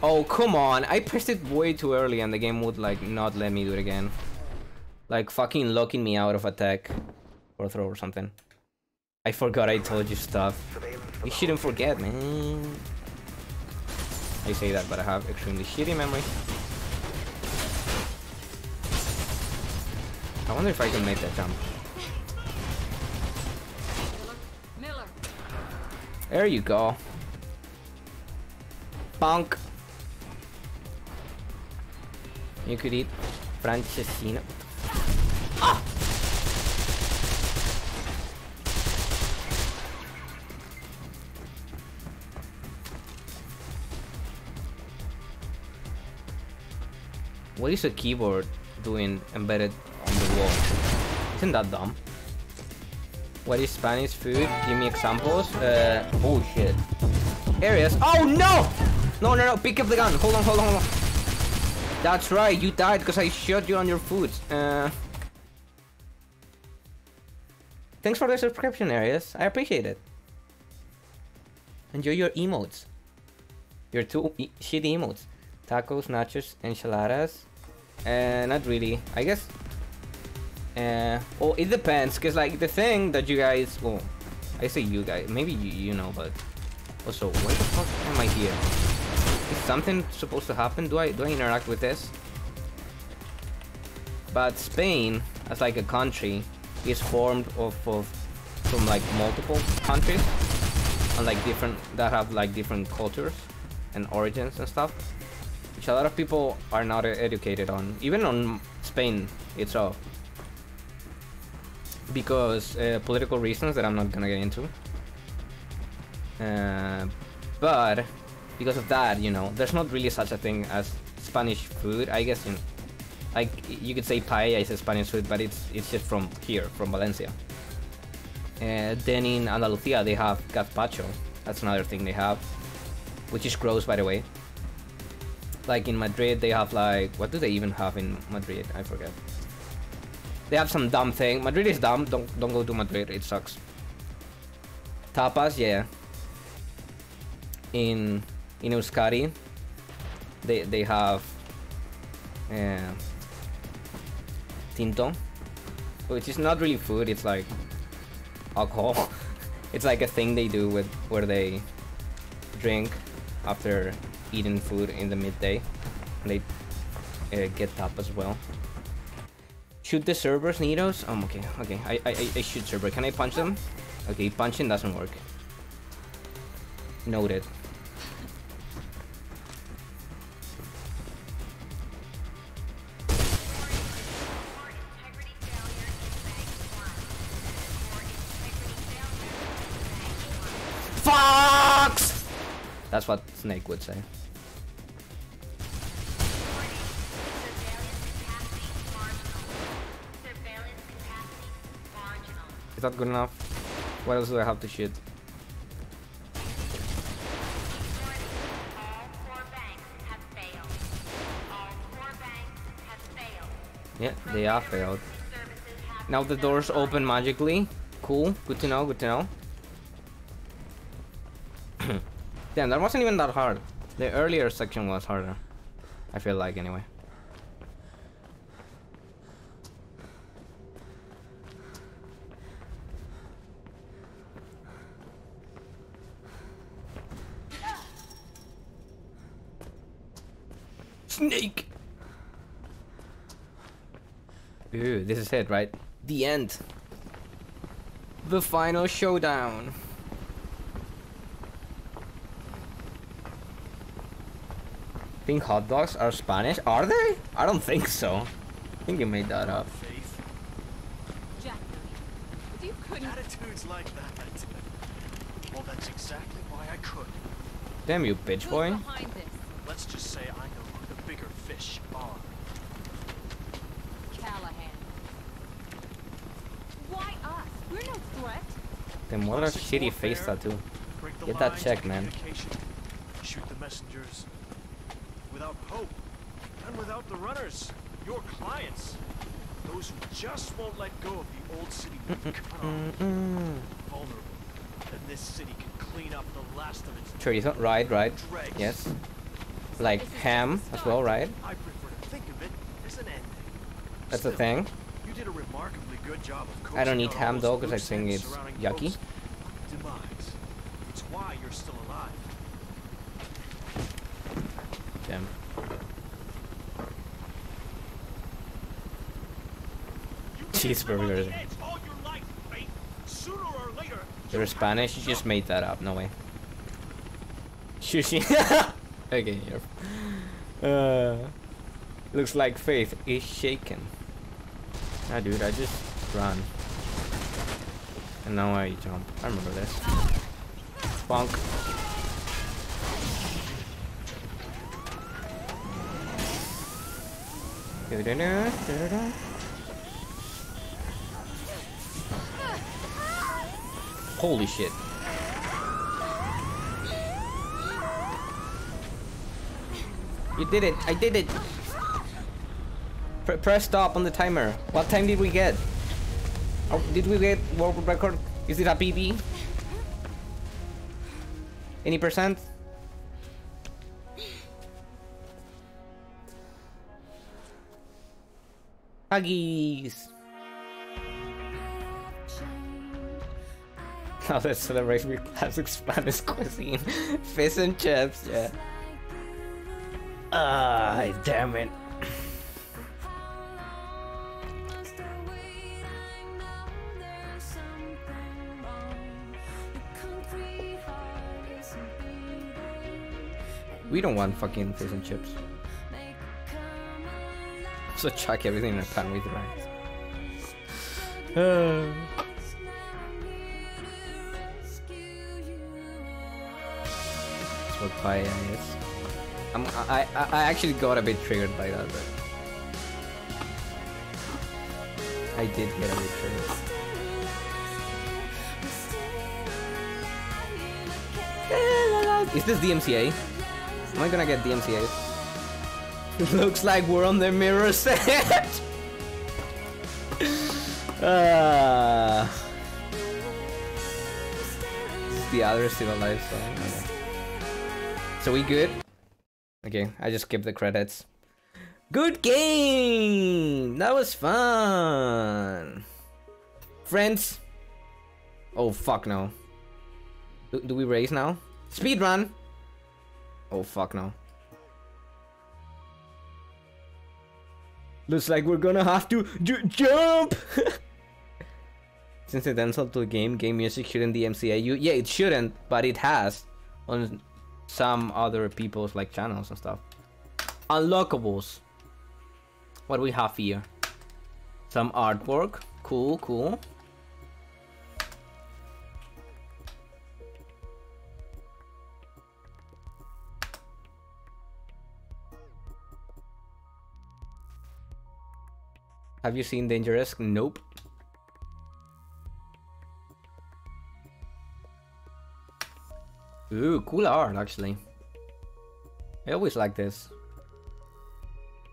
Oh, come on. I pressed it way too early and the game would like not let me do it again. Like fucking locking me out of attack or throw or something. I forgot I told you stuff. You shouldn't forget, man. I say that, but I have extremely shitty memory. I wonder if I can make that jump. There you go. Bonk. You could eat Francesinha. What is a keyboard doing embedded on the wall? Isn't that dumb? What is Spanish food? Give me examples. Uh, oh shit. Areas. Oh no! No, no, no. Pick up the gun. Hold on, hold on, hold on. That's right. You died because I shot you on your foot. Uh. Thanks for the subscription, Areas. I appreciate it. Enjoy your emotes. Your two e shitty emotes. Tacos, nachos, enchiladas. Uh, not really. I guess uh, well, it depends, cause like the thing that you guys, well, I say you guys, maybe you, you know, but also, why the fuck am I here? Is something supposed to happen? Do I do I interact with this? But Spain, as like a country, is formed of, of from like multiple countries and like different that have like different cultures and origins and stuff, which a lot of people are not educated on, even on Spain itself because uh, political reasons that I'm not gonna get into. Uh, but because of that, you know, there's not really such a thing as Spanish food. I guess you know, like you could say paella is Spanish food, but it's it's just from here, from Valencia. Uh, then in Andalusia they have gazpacho. That's another thing they have, which is gross, by the way. Like in Madrid, they have like what do they even have in Madrid? I forget. They have some dumb thing. Madrid is dumb. Don't don't go to Madrid. It sucks. Tapas, yeah. In in Euskadi, they they have uh, tinto, which is not really food. It's like alcohol. [laughs] it's like a thing they do with where they drink after eating food in the midday. They uh, get top as well. Shoot the servers, Nitos? Um, okay, okay. I, I, I shoot server. Can I punch them? Okay, punching doesn't work. Noted. Fox! That's what Snake would say. Is that good enough? What else do I have to shoot? Yeah, they are failed. Now the doors open magically. Cool. Good to know. Good to know. [clears throat] Damn, that wasn't even that hard. The earlier section was harder. I feel like anyway. Snake! Ooh, this is it, right? The end. The final showdown. Think hot dogs are Spanish? Are they? I don't think so. I think you made that up. Jack, you couldn't... Attitudes like that. Well, that's exactly why I could. Damn you, bitch boy. Let's just say I know who the bigger fish are. Callaghan. Why us? We're no threat. Then what a Classic shitty face warfare. tattoo. Get that check, man. communication, Shoot the messengers. Without hope, and without the runners, your clients, those who just won't let go of the old city will be vulnerable, and this city can clean up the last of its Chorizo, right, right. Yes. Like ham as well, right? That's the thing. I don't eat ham though because I think it's yucky. It's why you're still alive. Damn. Cheeseburgers. You're Spanish? You just made that up. No way. Sushi. [laughs] okay, you're. Uh, looks like Faith is shaken. Ah, dude, I just ran. And now I jump. I remember this. Bonk. Holy shit. You did it. I did it. Pre press stop on the timer. What time did we get? Oh, did we get world record? Is it a PB? Any percent? Huggies. Now let's celebrate with classic Spanish cuisine. [laughs] Fish and chips, yeah. Ah, damn it. We don't want fucking fish and chips. So chuck everything in a pan with rice. Uh. That's what paella is. I'm, I, I, actually got a bit triggered by that, but I did get a bit triggered. Is this DMCA? Am I gonna get DMCA? [laughs] Looks like we're on the Mirror's Edge. [laughs] Ah. This is the other alive song. Okay. So we good? Okay, I just skip the credits. Good game! That was fun! Friends! Oh fuck no. Do, do we race now? Speed run! Oh fuck no. Looks like we're gonna have to ju- jump! [laughs] It's incidental to the game, game music shouldn't the MCAU. Yeah, it shouldn't, but it has on some other people's like channels and stuff. Unlockables. What we have here? Some artwork. Cool, cool. Have you seen Dangerous? Nope. Ooh, cool art actually. I always like this.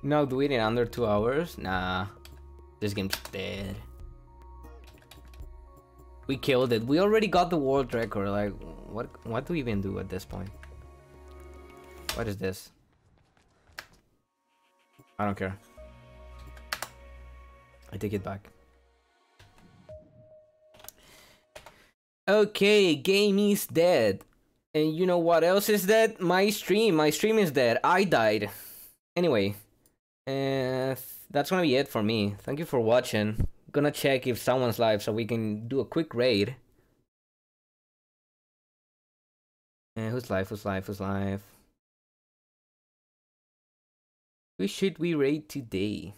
No, do it in under two hours? Nah. This game's dead. We killed it. We already got the world record. Like, what what do we even do at this point? What is this? I don't care. I take it back. Okay, game is dead. And you know what else is dead? My stream. My stream is dead. I died. Anyway, uh, that's gonna be it for me. Thank you for watching. Gonna check if someone's live so we can do a quick raid. Uh, who's live? Who's live? Who's live? Who should we raid today?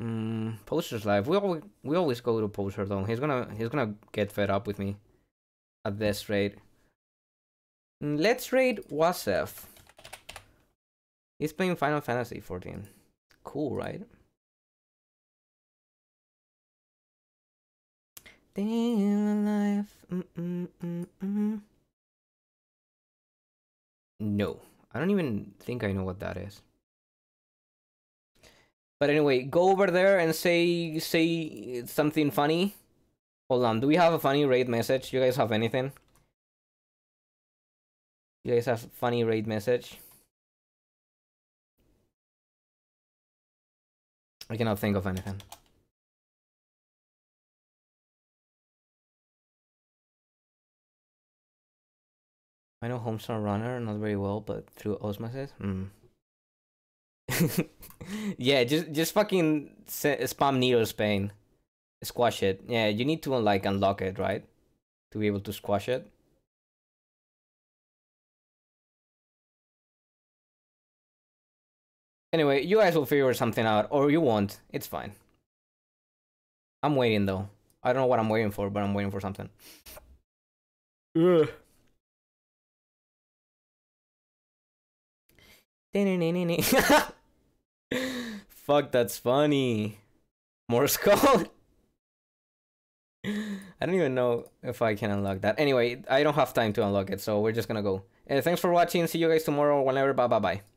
Mm, Poster's live. We always we always go to Poster though. He's gonna he's gonna get fed up with me at this rate. Mm, let's raid Wasef. He's playing Final Fantasy 14. Cool, right? Mm -mm -mm -mm. No, I don't even think I know what that is. But anyway, go over there and say say something funny. Hold on, do we have a funny raid message? You guys have anything? You guys have funny raid message? I cannot think of anything. I know Homestar Runner not very well, but through osmosis. Mm. [laughs] yeah, just just fucking spam Nito Spain, squash it. Yeah, you need to like unlock it, right, to be able to squash it. Anyway, you guys will figure something out, or you won't. It's fine. I'm waiting though. I don't know what I'm waiting for, but I'm waiting for something. Ugh. [laughs] Fuck, that's funny. Morse code? [laughs] [laughs] I don't even know if I can unlock that. Anyway, I don't have time to unlock it, so we're just gonna go. Uh, thanks for watching. See you guys tomorrow, whenever. Bye bye bye.